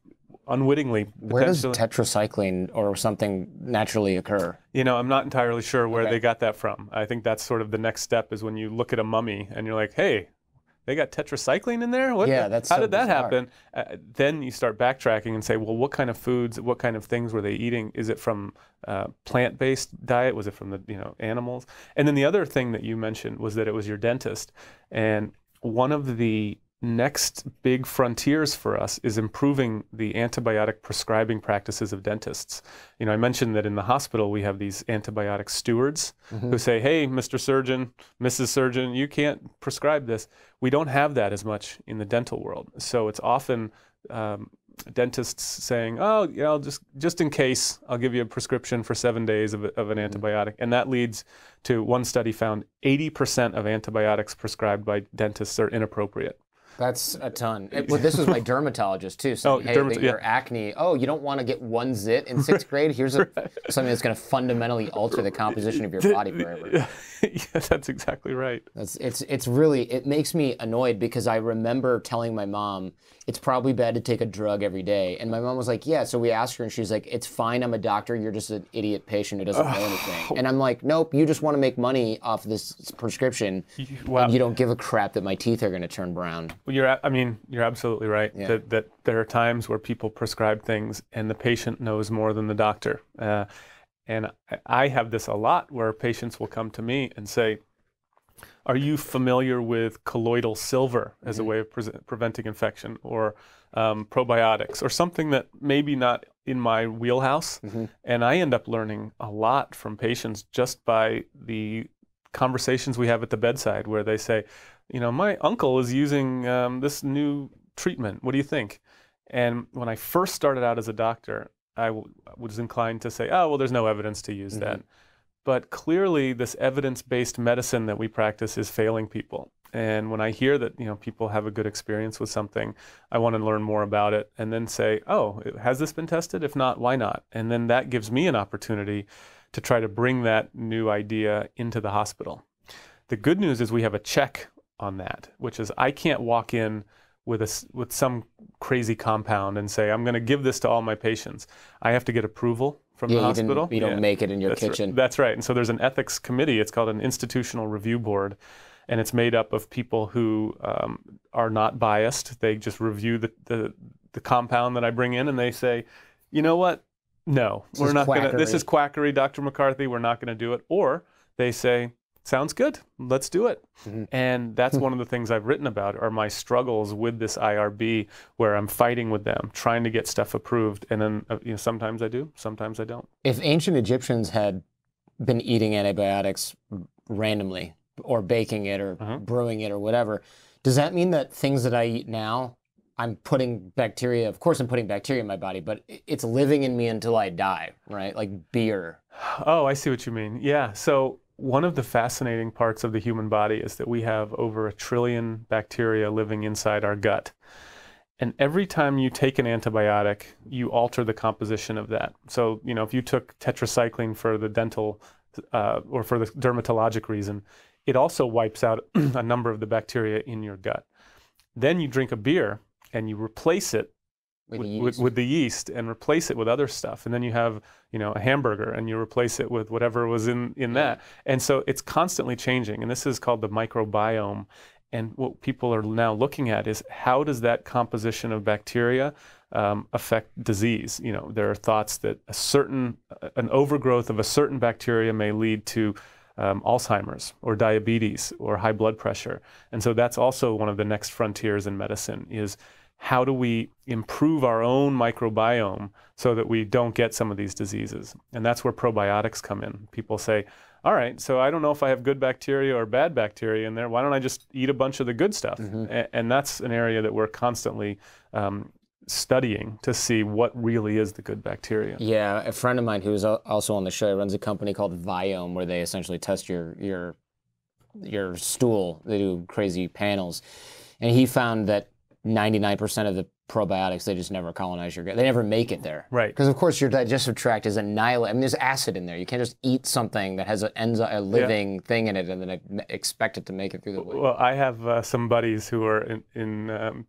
unwittingly. Where does tetracycline or something naturally occur? You know, I'm not entirely sure where okay. they got that from. I think that's sort of the next step is when you look at a mummy and you're like, hey, they got tetracycline in there? What yeah, that's how so did that bizarre. happen? Uh, then you start backtracking and say, well, what kind of foods, what kind of things were they eating? Is it from uh, plant-based diet? Was it from the you know animals? And then the other thing that you mentioned was that it was your dentist, and one of the next big frontiers for us is improving the antibiotic prescribing practices of dentists. You know, I mentioned that in the hospital we have these antibiotic stewards mm-hmm. who say, "Hey, Mr. Surgeon, Mrs. Surgeon, you can't prescribe this." We don't have that as much in the dental world. So it's often um, dentists saying, "Oh, you know, just just in case, I'll give you a prescription for seven days of, of an mm-hmm. antibiotic," and that leads to one study found 80% of antibiotics prescribed by dentists are inappropriate. That's a ton. well, this was my dermatologist too. So, oh, hey, dermat- your yeah. acne. Oh, you don't want to get one zit in sixth grade. Here's a, right. something that's going to fundamentally alter the composition of your body forever. yeah, that's exactly right. That's it's it's really it makes me annoyed because I remember telling my mom it's probably bad to take a drug every day, and my mom was like, yeah. So we asked her, and she's like, it's fine. I'm a doctor. You're just an idiot patient who doesn't know anything. And I'm like, nope. You just want to make money off this prescription. Wow. You don't give a crap that my teeth are going to turn brown. Well, you're I mean you're absolutely right yeah. that that there are times where people prescribe things and the patient knows more than the doctor. Uh, and I have this a lot where patients will come to me and say, Are you familiar with colloidal silver as mm-hmm. a way of pre- preventing infection or um, probiotics or something that maybe not in my wheelhouse? Mm-hmm. And I end up learning a lot from patients just by the conversations we have at the bedside where they say, You know, my uncle is using um, this new treatment. What do you think? And when I first started out as a doctor, I w- was inclined to say, oh, well, there's no evidence to use mm-hmm. that. But clearly, this evidence-based medicine that we practice is failing people. And when I hear that you know people have a good experience with something, I want to learn more about it, and then say, oh, has this been tested? If not, why not? And then that gives me an opportunity to try to bring that new idea into the hospital. The good news is we have a check on that, which is I can't walk in with a, with some crazy compound and say I'm going to give this to all my patients. I have to get approval from yeah, the hospital. You, don't make it in your that's kitchen. Right. That's right. And so there's an ethics committee. It's called an institutional review board, and it's made up of people who um, are not biased. They just review the, the the compound that I bring in, and they say, you know what? No, this we're not going to. This is quackery, Dr. McCarthy. We're not going to do it. Or they say, sounds good. Let's do it. Mm-hmm. And that's one of the things I've written about are my struggles with this IRB where I'm fighting with them, trying to get stuff approved. And then uh, you know, sometimes I do, sometimes I don't. If ancient Egyptians had been eating antibiotics randomly or baking it or uh-huh. brewing it or whatever, does that mean that things that I eat now, I'm putting bacteria, of course I'm putting bacteria in my body, but it's living in me until I die, right? Like beer. Oh, I see what you mean. Yeah. So one of the fascinating parts of the human body is that we have over a trillion bacteria living inside our gut. And every time you take an antibiotic, you alter the composition of that. So, you know, if you took tetracycline for the dental uh, or for the dermatologic reason, it also wipes out a number of the bacteria in your gut. Then you drink a beer and you replace it with, with, with, the yeast and replace it with other stuff. And then you have you know a hamburger and you replace it with whatever was in in that. And so it's constantly changing. And this is called the microbiome. And what people are now looking at is how does that composition of bacteria um, affect disease? You know there are thoughts that a certain an overgrowth of a certain bacteria may lead to um, Alzheimer's or diabetes or high blood pressure. And so that's also one of the next frontiers in medicine is how do we improve our own microbiome so that we don't get some of these diseases? And that's where probiotics come in. People say, all right, so I don't know if I have good bacteria or bad bacteria in there. Why don't I just eat a bunch of the good stuff? Mm-hmm. A- and that's an area that we're constantly um, studying to see what really is the good bacteria. Yeah, a friend of mine who's also on the show runs a company called Viome, where they essentially test your your your stool. They do crazy panels, and he found that 99% of the probiotics they just never colonize your gut. They never make it there. Right. Because of course your digestive tract is annihilated. I mean, there's acid in there. You can't just eat something that has a enzyme, a living thing in it, and then expect it to make it through the. Well, I have uh, some buddies who are in, in um,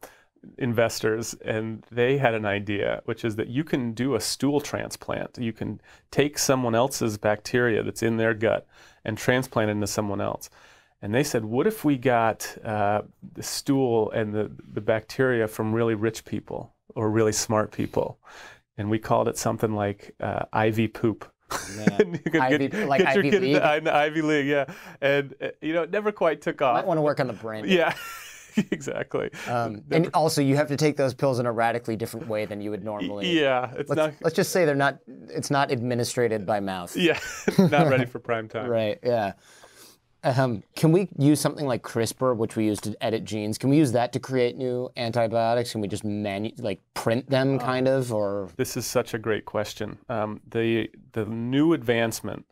investors, and they had an idea, which is that you can do a stool transplant. You can take someone else's bacteria that's in their gut and transplant it into someone else. And they said, what if we got uh, the stool and the, the bacteria from really rich people or really smart people? And we called it something like uh, Ivy poop. Could Ivy- get, like get your Ivy kid League? into I- Ivy League, yeah. And, uh, you know, it never quite took off. Might want to work on the brain. Yeah, exactly. Um, and also, you have to take those pills in a radically different way than you would normally. yeah, it's Let's, not. let's just say they're not. It's not administrated by mouth. Yeah, not ready for prime time. Right. Yeah. Um, can we use something like CRISPR, which we use to edit genes? Can we use that to create new antibiotics? Can we just manu- like print them, kind of, or This is such a great question. Um, the the new advancement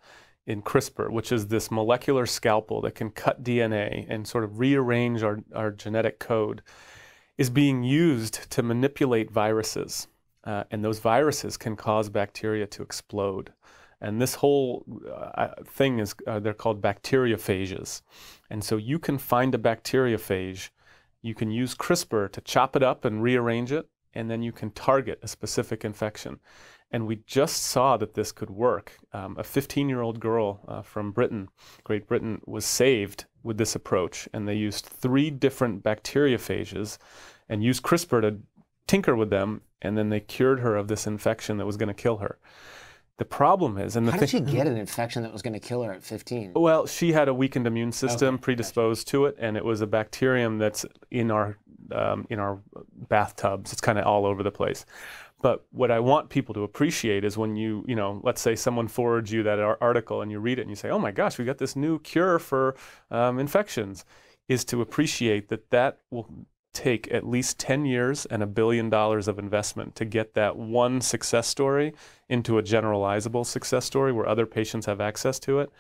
in CRISPR, which is this molecular scalpel that can cut DNA and sort of rearrange our, our genetic code, is being used to manipulate viruses. Uh, and those viruses can cause bacteria to explode. And this whole uh, thing is, uh, they're called bacteriophages. And so you can find a bacteriophage, you can use CRISPR to chop it up and rearrange it, and then you can target a specific infection. And we just saw that this could work. Um, a 15 year old girl uh, from Britain, Great Britain, was saved with this approach. And they used three different bacteriophages and used CRISPR to tinker with them. And then they cured her of this infection that was going to kill her. The problem is, and the how did she get an infection that was going to kill her at 15? well, she had a weakened immune system predisposed to it, and it was a bacterium that's in our um, in our bathtubs. It's kind of all over the place. But what I want people to appreciate is when you, you know, let's say someone forwards you that article and you read it and you say, "Oh my gosh, we got this new cure for um, infections," is to appreciate that that will take at least 10 years and a billion dollars of investment to get that one success story into a generalizable success story where other patients have access to it.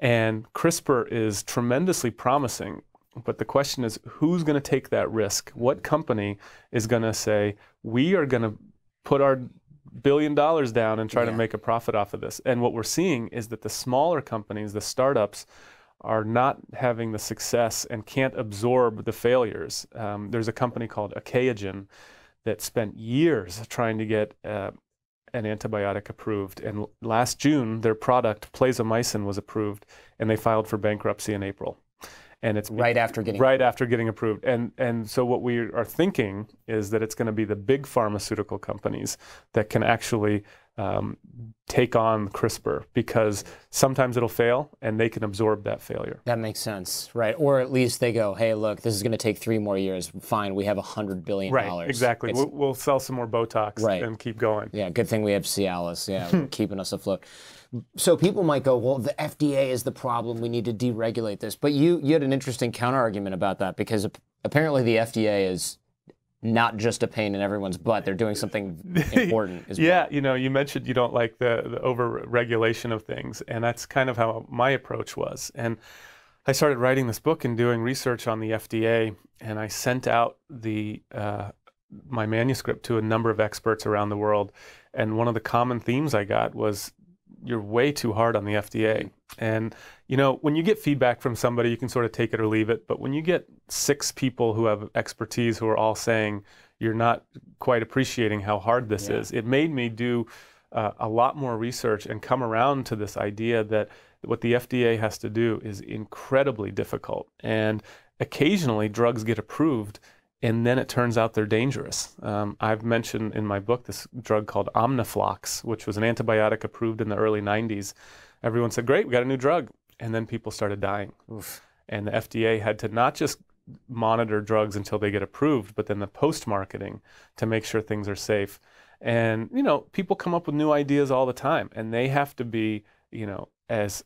And CRISPR is tremendously promising. But the question is, who's going to take that risk? What company is going to say, we are going to put our billion dollars down and try to make a profit off of this? And what we're seeing is that the smaller companies, the startups, are not having the success and can't absorb the failures. Um, there's a company called Achaogen that spent years trying to get uh, an antibiotic approved. And last June, their product, plazomicin, was approved, and they filed for bankruptcy in April. And it's right after getting right after getting approved. And and so what we are thinking is that it's going to be the big pharmaceutical companies that can actually um, take on CRISPR because sometimes it'll fail and they can absorb that failure. That makes sense, right? Or at least they go, "Hey, look, this is going to take three more years. Fine, we have a hundred billion Right, dollars." exactly. We'll, we'll sell some more Botox Right. and keep going. Yeah, good thing we have Cialis. Yeah, keeping us afloat. So people might go, well, the FDA is the problem. We need to deregulate this. But you you had an interesting counter argument about that because apparently the FDA is not just a pain in everyone's butt. They're doing something important. As Yeah, well. you know, you mentioned you don't like the, the over regulation of things, and that's kind of how my approach was. And I started writing this book and doing research on the FDA, and I sent out the uh, my manuscript to a number of experts around the world. And one of the common themes I got was, "You're way too hard on the FDA." And you know, when you get feedback from somebody, you can sort of take it or leave it. But when you get six people who have expertise who are all saying you're not quite appreciating how hard this Yeah. is, it made me do uh, a lot more research and come around to this idea that what the FDA has to do is incredibly difficult. And occasionally drugs get approved and then it turns out they're dangerous. Um, I've mentioned in my book this drug called Omniflox, which was an antibiotic approved in the early 90s. Everyone said, Great, we got a new drug. And then people started dying. Oof. And the FDA had to not just monitor drugs until they get approved, but then the post marketing to make sure things are safe. And you know, people come up with new ideas all the time, and they have to be you know as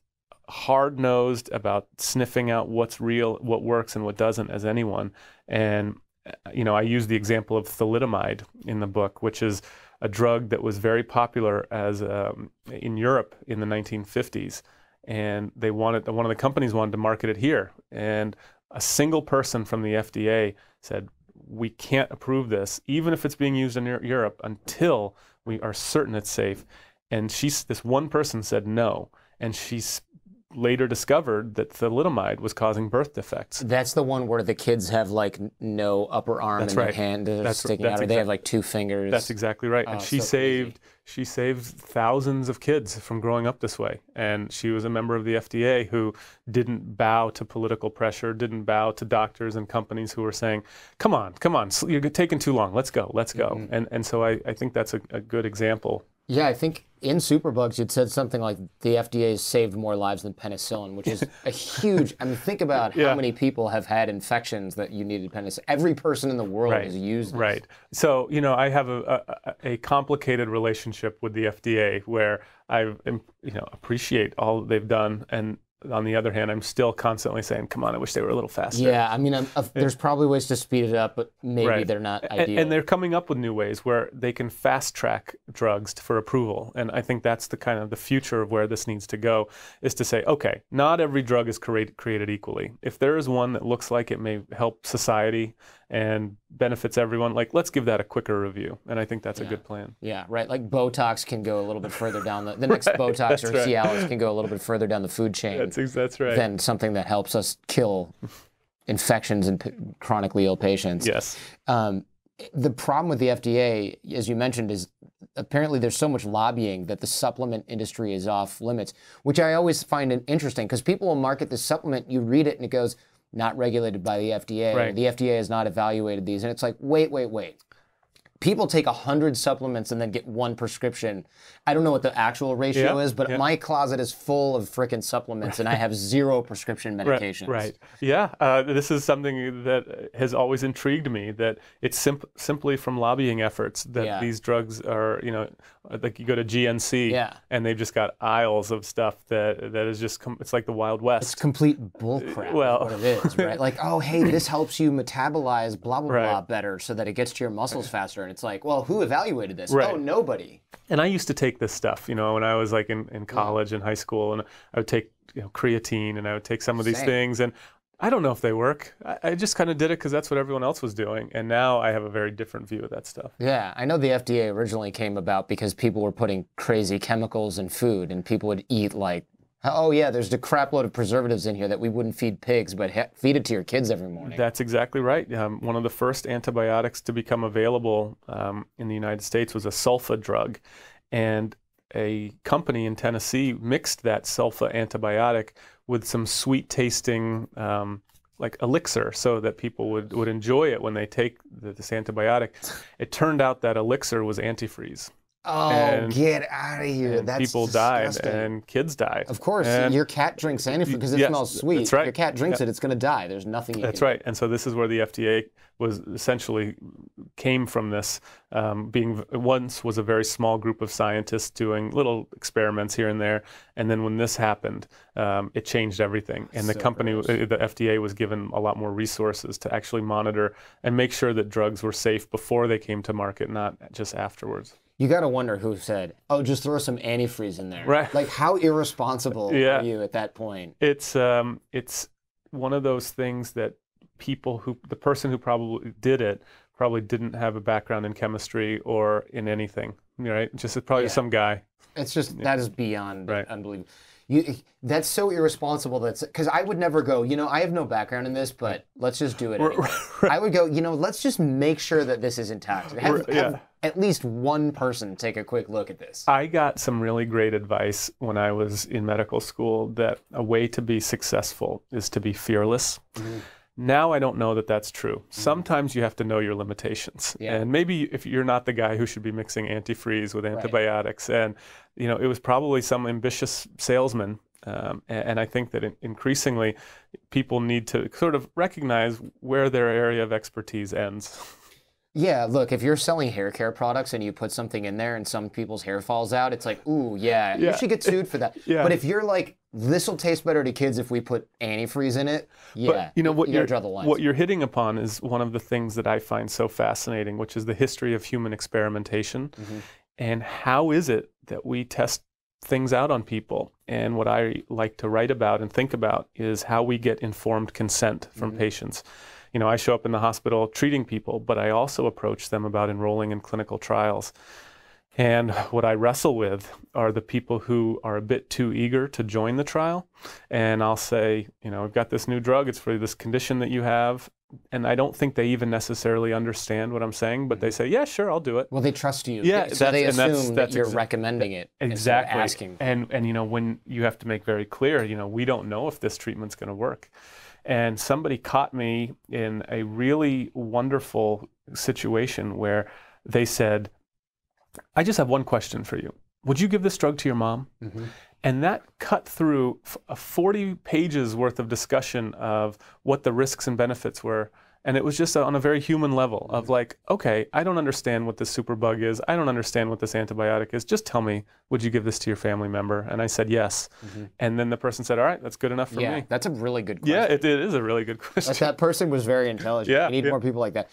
hard nosed about sniffing out what's real, what works, and what doesn't as anyone. And you know, I use the example of thalidomide in the book, which is a drug that was very popular as um, in Europe in the 1950s, and they wanted one of the companies wanted to market it here, and a single person from the FDA said, "We can't approve this, even if it's being used in Europe, until we are certain it's safe." And she's this one person said no, and she's later discovered that thalidomide was causing birth defects. That's the one where the kids have like no upper arm That's and right. their hand is That's- sticking that's out, or they have like two fingers. That's exactly right. Oh, and she so saved she saved thousands of kids from growing up this way. And she was a member of the FDA who didn't bow to political pressure, didn't bow to doctors and companies who were saying, "Come on, come on, you're taking too long. Let's go, let's go." Mm-hmm. And and so I, I think that's a, a good example. Yeah, I think in Superbugs you'd said something like the FDA has saved more lives than penicillin, which is a huge. I mean, think about how many people have had infections that you needed penicillin. Every person in the world Right, has used this. Right. So, you know, I have a, a, a complicated relationship with the FDA where I, you know, appreciate all they've done. And on the other hand, I'm still constantly saying, come on, I wish they were a little faster. Yeah, I mean, I'm, uh, there's probably ways to speed it up, but maybe Right. they're not ideal. And, they're coming up with new ways where they can fast track drugs for approval. And I think that's the kind of the future of where this needs to go is to say, okay, not every drug is create, created equally. If there is one that looks like it may help society and benefits everyone, like let's give that a quicker review. And I think that's a good plan. Yeah, right. Like Botox can go a little bit further down the. The next Botox that's or right. Cialis can go a little bit further down the food chain That's, that's right. than something that helps us kill infections in p- chronically ill patients. yes. Um, the problem with the FDA, as you mentioned, is apparently there's so much lobbying that the supplement industry is off limits, which I always find interesting because people will market this supplement, you read it, and it goes, not regulated by the FDA. Right. The FDA has not evaluated these. And it's like, wait, wait, wait. People take 100 supplements and then get one prescription. I don't know what the actual ratio Yeah, is, but yeah. my closet is full of frickin' supplements and I have zero prescription medications. Right. right. Yeah. Uh, this is something that has always intrigued me. That it's simp- simply from lobbying efforts that Yeah. these drugs are. You know, like you go to GNC, Yeah. and they've just got aisles of stuff that that is just. Com- it's like the Wild West. It's complete bullcrap. well- uh, Well, what it is, right? Like, oh, hey, this helps you metabolize blah blah blah better, so that it gets to your muscles faster. And it's like, well, who evaluated this? Right. Oh, nobody. and I used to take this stuff. You know, when I was like in, in college and high school, and I would take you know creatine, and I would take some of these Same. things, and. I don't know if they work. I, I just kind of did it because that's what everyone else was doing, and now I have a very different view of that stuff. Yeah, I know the FDA originally came about because people were putting crazy chemicals in food, and people would eat like, oh yeah, there's a crap load of preservatives in here that we wouldn't feed pigs, but feed it to your kids every morning. That's exactly right. Um, one of the first antibiotics to become available um, in the United States was a sulfa drug. And a company in Tennessee mixed that sulfa antibiotic with some sweet tasting, um, like elixir, so that people would, would enjoy it when they take the, this antibiotic. It turned out that elixir was antifreeze. Oh, and- get out of here! That's people died and kids died. Of course, And- your cat drinks antifreeze because it yes, smells sweet. that's right. Your cat drinks it, it's going to die. There's nothing you That's right. And so this is where the FDA was essentially came from this um, being once was a very small group of scientists doing little experiments here and there, and then when this happened, um, it changed everything. And the company, gross. uh, the FDA, was given a lot more resources to actually monitor and make sure that drugs were safe before they came to market, not just afterwards. You got to wonder who said, "Oh, just throw some antifreeze in there." Right. Like, how irresponsible Yeah. are you at that point? It's um, it's one of those things that people who the person who probably did it probably didn't have a background in chemistry or in anything, right? Just probably Yeah. some guy. It's just that is beyond Right. unbelievable. You, that's so irresponsible. That's because I would never go. You know, I have no background in this, but let's just do it. Anyway. I would go. You know, let's just make sure that this is intact. Have, Right, have at least one person take a quick look at this. I got some really great advice when I was in medical school that a way to be successful is to be fearless. Mm-hmm. Now I don't know that that's true. Sometimes you have to know your limitations. Yeah. And maybe if you're not the guy who should be mixing antifreeze with antibiotics and you know, it was probably some ambitious salesman Um, and, and, I think that in, increasingly people need to sort of recognize where their area of expertise ends. Yeah, look, if you're selling hair care products and you put something in there and some people's hair falls out, it's like, ooh, yeah, yeah. you should get sued for that. yeah. But if you're like, this will taste better to kids if we put antifreeze in it, yeah, but, you know what you are draw the line. What you're hitting upon is one of the things that I find so fascinating, which is the history of human experimentation, mm-hmm. and how is it that we test things out on people. And what I like to write about and think about is how we get informed consent from mm-hmm. patients you know, I show up in the hospital treating people, but I also approach them about enrolling in clinical trials. And what I wrestle with are the people who are a bit too eager to join the trial. And I'll say, you know, I've got this new drug, it's for this condition that you have. And I don't think they even necessarily understand what I'm saying, but they say, yeah, sure, I'll do it. Well, they trust you. Yeah, so they assume that's, that's that you're recommending it. Exactly. Asking. And, and, you know, when you have to make very clear, you know, we don't know if this treatment's going to work. And somebody caught me in a really wonderful situation where they said, I just have one question for you. Would you give this drug to your mom? Mm-hmm. And that cut through a 40 pages worth of discussion of what the risks and benefits were and it was just on a very human level of mm-hmm. like, okay, I don't understand what this superbug is. I don't understand what this antibiotic is. Just tell me, would you give this to your family member? And I said yes. Mm-hmm. And then the person said, all right, that's good enough for yeah, me. That's a really good question. Yeah, it, it is a really good question. But that person was very intelligent. yeah, we need yeah. more people like that.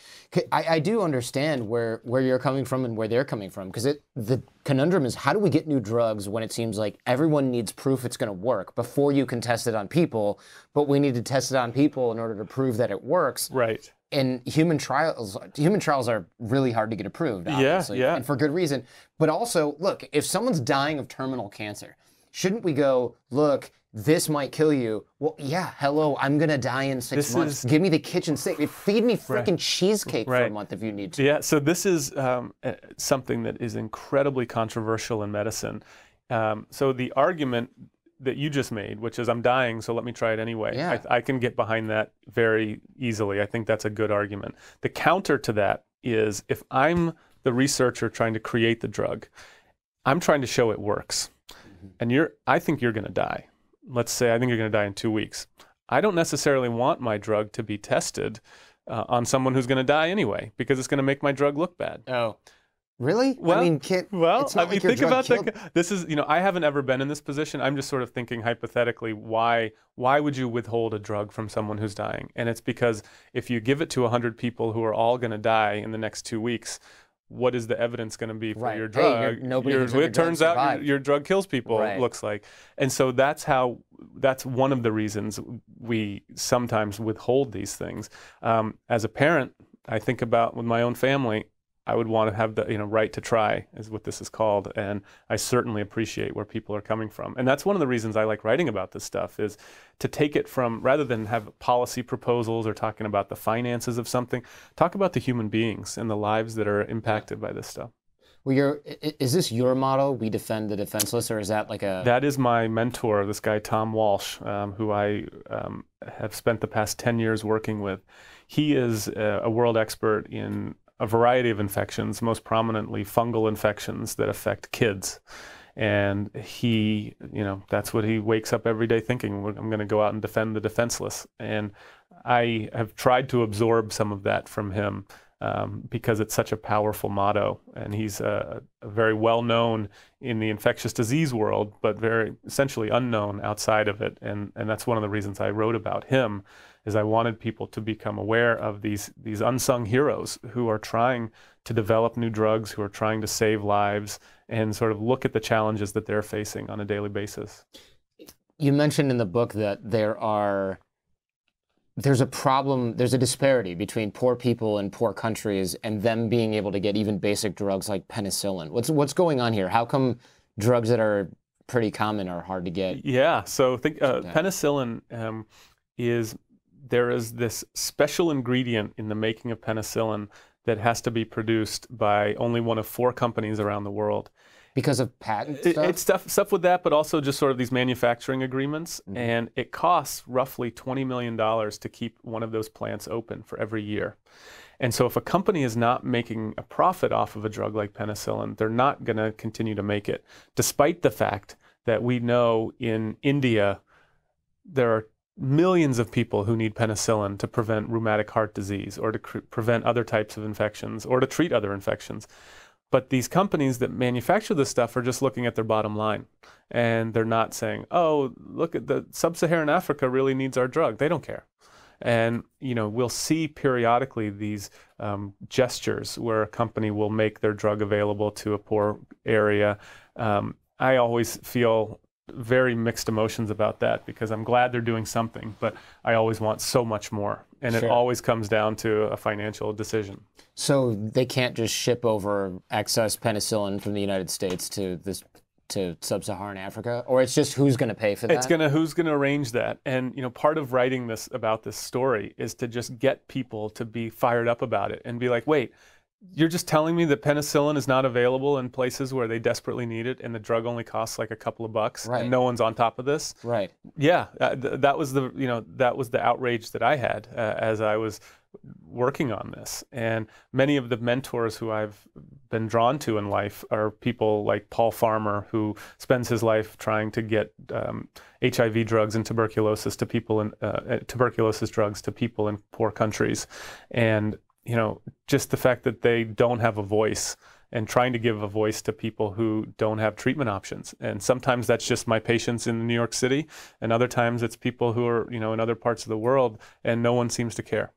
I, I do understand where, where you're coming from and where they're coming from because the conundrum is how do we get new drugs when it seems like everyone needs proof it's going to work before you can test it on people, but we need to test it on people in order to prove that it works. Right and human trials human trials are really hard to get approved obviously yeah, yeah. and for good reason but also look if someone's dying of terminal cancer shouldn't we go look this might kill you well yeah hello i'm gonna die in six this months is, give me the kitchen sink feed me freaking right. cheesecake right. for a month if you need to yeah so this is um, something that is incredibly controversial in medicine um, so the argument that you just made, which is I'm dying, so let me try it anyway. Yeah. I, I, can get behind that very easily. I think that's a good argument. The counter to that is if I'm the researcher trying to create the drug, I'm trying to show it works. Mm-hmm. And you're I think you're going to die. Let's say I think you're going to die in 2 weeks. I don't necessarily want my drug to be tested uh, on someone who's going to die anyway because it's going to make my drug look bad. Oh. Really? Well, I mean, can't, well, I mean, think about the, this is you know I haven't ever been in this position. I'm just sort of thinking hypothetically why why would you withhold a drug from someone who's dying? And it's because if you give it to 100 people who are all going to die in the next two weeks, what is the evidence going to be for right. your drug? Hey, nobody your, it turns out your, your, drug kills people. Right. Looks like, and so that's how that's one of the reasons we sometimes withhold these things. Um, as a parent, I think about with my own family. I would want to have the you know right to try is what this is called, and I certainly appreciate where people are coming from, and that's one of the reasons I like writing about this stuff is to take it from rather than have policy proposals or talking about the finances of something, talk about the human beings and the lives that are impacted by this stuff. Well, you're, is this your motto? We defend the defenseless, or is that like a? That is my mentor, this guy Tom Walsh, um, who I um, have spent the past ten years working with. He is a, a world expert in a variety of infections, most prominently fungal infections that affect kids. And he, you know, that's what he wakes up every day thinking. I'm going to go out and defend the defenseless. And I have tried to absorb some of that from him um, because it's such a powerful motto. And he's a, very well known in the infectious disease world, but very essentially unknown outside of it. And, and that's one of the reasons I wrote about him is I wanted people to become aware of these these unsung heroes who are trying to develop new drugs, who are trying to save lives, and sort of look at the challenges that they're facing on a daily basis. You mentioned in the book that there are there's a problem, there's a disparity between poor people in poor countries and them being able to get even basic drugs like penicillin. What's what's going on here? How come drugs that are pretty common are hard to get? Yeah, so think uh, penicillin um, is there is this special ingredient in the making of penicillin that has to be produced by only one of four companies around the world. Because of patent stuff? It, it's stuff, stuff with that, but also just sort of these manufacturing agreements. Mm-hmm. And it costs roughly $20 million to keep one of those plants open for every year. And so if a company is not making a profit off of a drug like penicillin, they're not going to continue to make it, despite the fact that we know in India there are millions of people who need penicillin to prevent rheumatic heart disease or to prevent other types of infections or to treat other infections. But these companies that manufacture this stuff are just looking at their bottom line. And they're not saying, oh, look at the sub Saharan Africa really needs our drug. They don't care. And you know, we'll see periodically these um, gestures where a company will make their drug available to a poor area. Um, I always feel very mixed emotions about that because I'm glad they're doing something, but I always want so much more. And Sure. it always comes down to a financial decision. So they can't just ship over excess penicillin from the United States to this to sub-Saharan Africa, or it's just who's going to pay for that? It's gonna who's gonna arrange that, and you know part of writing this about this story is to just get people to be fired up about it and be like, wait, you're just telling me that penicillin is not available in places where they desperately need it, and the drug only costs like a couple of bucks, Right. and no one's on top of this. right. Yeah, uh, th- that was the you know that was the outrage that I had uh, as I was working on this, and many of the mentors who I've been drawn to in life are people like Paul Farmer, who spends his life trying to get um, HIV drugs and tuberculosis to people in uh, uh, tuberculosis drugs to people in poor countries, and you know just the fact that they don't have a voice and trying to give a voice to people who don't have treatment options. And sometimes that's just my patients in New York City, and other times it's people who are, you know, in other parts of the world, and no one seems to care.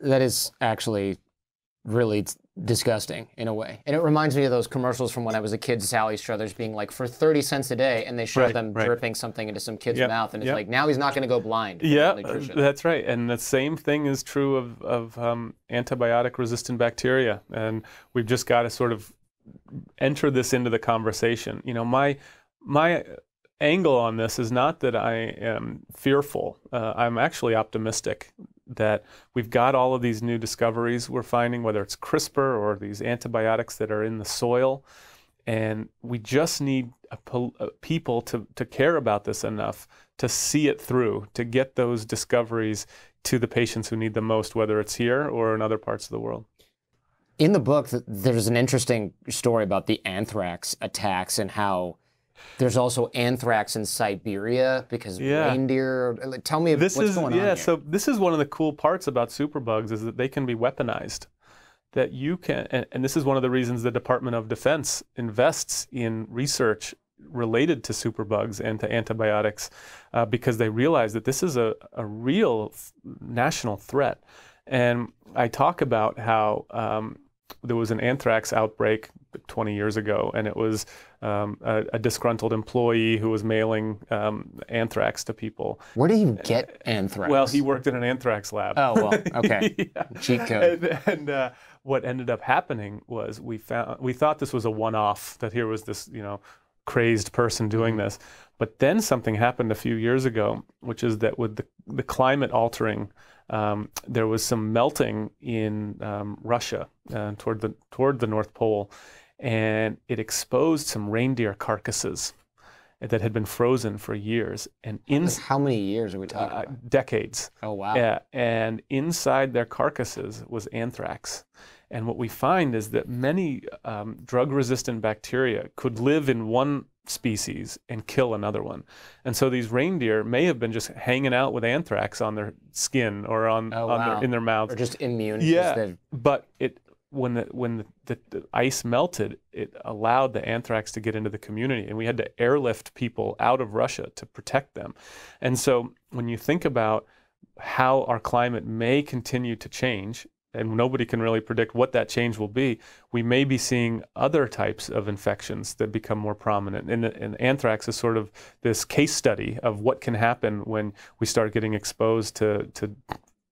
That is actually really disgusting in a way. And it reminds me of those commercials from when I was a kid, Sally Struthers being like, for 30 cents a day, and they show Right, them right. dripping something into some kid's Yep, mouth, and it's yep. like, now he's not going to go blind. Yeah, uh, that's right. And the same thing is true of, of um, antibiotic resistant bacteria. And we've just got to sort of enter this into the conversation. You know, my, my angle on this is not that I am fearful. Uh, I'm actually optimistic that we've got all of these new discoveries we're finding, whether it's CRISPR or these antibiotics that are in the soil. And we just need a uh, people to, to care about this enough to see it through, to get those discoveries to the patients who need them most, whether it's here or in other parts of the world. In the book, there's an interesting story about the anthrax attacks and how there's also anthrax in Siberia because Yeah. reindeer. Tell me This what's is going yeah. on here. So this is one of the cool parts about superbugs is that they can be weaponized. That you can, and, and this is one of the reasons the Department of Defense invests in research related to superbugs and to antibiotics, uh, because they realize that this is a, a real national threat. And I talk about how um, there was an anthrax outbreak 20 years ago, and it was um, a, a disgruntled employee who was mailing um, anthrax to people. Where do you get anthrax? Well, he worked in an anthrax lab. Oh, well, okay. Yeah. Cheat code. And, and uh, what ended up happening was we found we thought this was a one-off that here was this you know crazed person doing this, but then something happened a few years ago, which is that with the, the climate altering, um, there was some melting in um, Russia uh, toward the toward the North Pole, and it exposed some reindeer carcasses that had been frozen for years, and in How many years are we talking uh, about? decades. Oh, wow. Yeah, and inside their carcasses was anthrax. And what we find is that many um, drug resistant bacteria could live in one species and kill another one. And so these reindeer may have been just hanging out with anthrax on their skin or on, Oh, on wow. their, in their mouths. Or just immune. Yeah, but it when the when the, the, the ice melted, it allowed the anthrax to get into the community, and we had to airlift people out of Russia to protect them. And so when you think about how our climate may continue to change, and nobody can really predict what that change will be, we may be seeing other types of infections that become more prominent. And, and anthrax is sort of this case study of what can happen when we start getting exposed to, to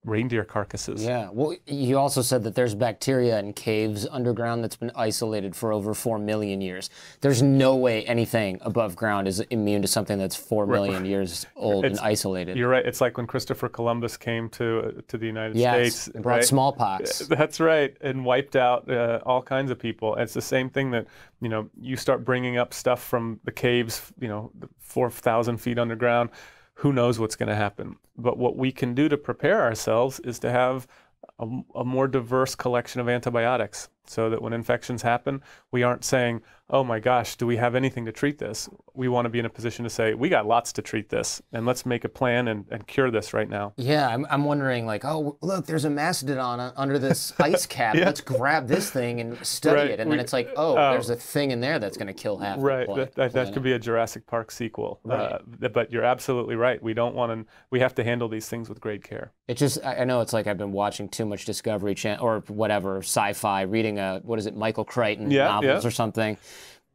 reindeer carcasses. Yeah. Well, you also said that there's bacteria in caves underground that's been isolated for over 4 million years. There's no way anything above ground is immune to something that's 4 million years old and isolated. You're right. It's like when Christopher Columbus came to to the United yes. States. and brought right? smallpox. That's right, and wiped out uh, all kinds of people. It's the same thing that you know you start bringing up stuff from the caves, you know, four thousand feet underground. Who knows what's going to happen? But what we can do to prepare ourselves is to have a, a more diverse collection of antibiotics. So that when infections happen, we aren't saying, oh my gosh, do we have anything to treat this? We want to be in a position to say, we got lots to treat this, and let's make a plan and, and cure this right now. Yeah, I'm, I'm wondering, like, oh, look, there's a mastodon uh, under this ice cap. Yeah. Let's grab this thing and study Right, it. And then it's like, oh, oh. there's a thing in there that's going to kill half Right, the pla- that, that, that could be a Jurassic Park sequel. Right. Uh, but you're absolutely right. We don't want to. We have to handle these things with great care. It just, I I know it's like I've been watching too much Discovery Channel or whatever, sci fi, reading a, what is it, Michael Crichton Yeah, novels yeah. or something.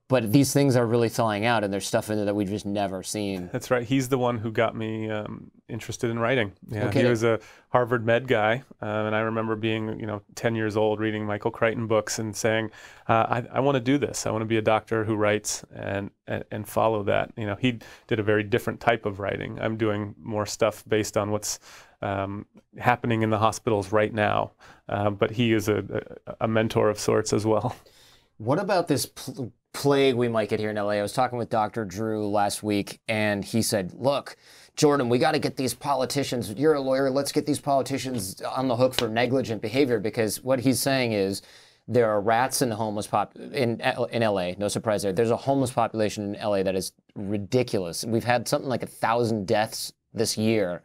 But these things are really thawing out and there's stuff in there that we've just never seen. That's right. He's the one who got me um, interested in writing. Yeah, Okay. he was a Harvard med guy, uh, and I remember being, you know, 10 years old, reading Michael Crichton books and saying, uh, "I, I want to do this. I want to be a doctor who writes and, and and follow that." You know, he did a very different type of writing. I'm doing more stuff based on what's um, happening in the hospitals right now, uh, but he is a, a, mentor of sorts as well. What about this pl- plague we might get here in LA? I was talking with Dr. Drew last week, and he said, Look, Jordan, we got to get these politicians. You're a lawyer. Let's get these politicians on the hook for negligent behavior because what he's saying is there are rats in the homeless pop in in LA. No surprise there. There's a homeless population in LA that is ridiculous. We've had something like a thousand deaths this year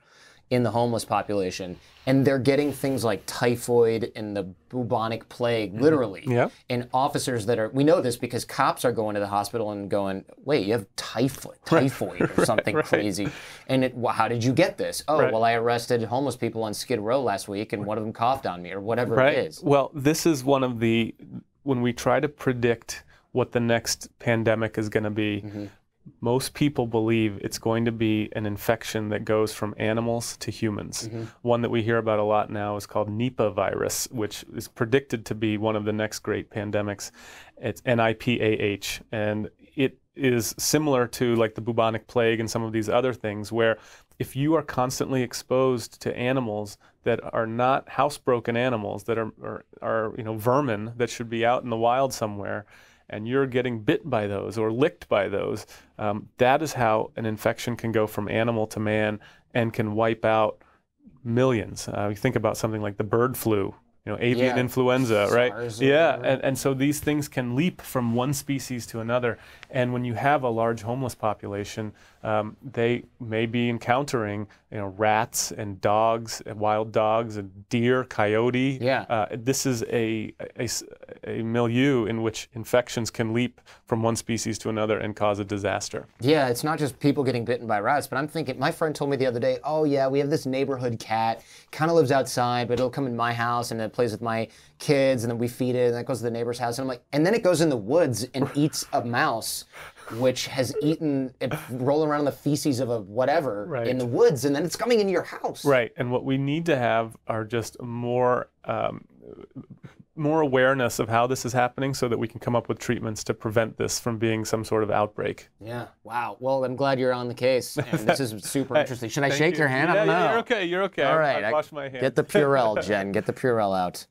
in the homeless population, and they're getting things like typhoid and the bubonic plague, literally. Yeah. And officers that are, we know this because cops are going to the hospital and going, wait, you have typhoid, typhoid or something crazy. And it, well, how did you get this? Oh, Right. well, I arrested homeless people on Skid Row last week and one of them coughed on me or whatever right. it is. Well, this is one of the when we try to predict what the next pandemic is going to be. Mm-hmm. Most people believe it's going to be an infection that goes from animals to humans. Mm-hmm. One that we hear about a lot now is called Nipah virus, which is predicted to be one of the next great pandemics. It's NIPAH, and it is similar to like the bubonic plague and some of these other things where if you are constantly exposed to animals that are not housebroken animals that are, are, are you know vermin that should be out in the wild somewhere and you're getting bit by those or licked by those um, that is how an infection can go from animal to man and can wipe out millions uh, you think about something like the bird flu you know avian Yeah. influenza right SARS yeah and, and so these things can leap from one species to another. And when you have a large homeless population, um, they may be encountering you know rats and dogs, and wild dogs, and deer, coyote. Yeah. Uh, this is a milieu in which infections can leap from one species to another and cause a disaster. Yeah, it's not just people getting bitten by rats, but I'm thinking, my friend told me the other day, oh yeah, we have this neighborhood cat, kind of lives outside, but it'll come in my house and it plays with my kids, and then we feed it, and then it goes to the neighbor's house, and I'm like, and then it goes in the woods and eats a mouse, which has eaten, it, rolling around in the feces of a whatever Right. in the woods, and then it's coming into your house. Right, and what we need to have are just more um, more awareness of how this is happening, so that we can come up with treatments to prevent this from being some sort of outbreak. Yeah. Wow. Well, I'm glad you're on the case, and this is super interesting. Should I Thank shake you. your hand? I Yeah, don't know. yeah, you're okay. You're okay. All right. I- I, I- my hands. Get the Purell, Jen. Get the Purell out.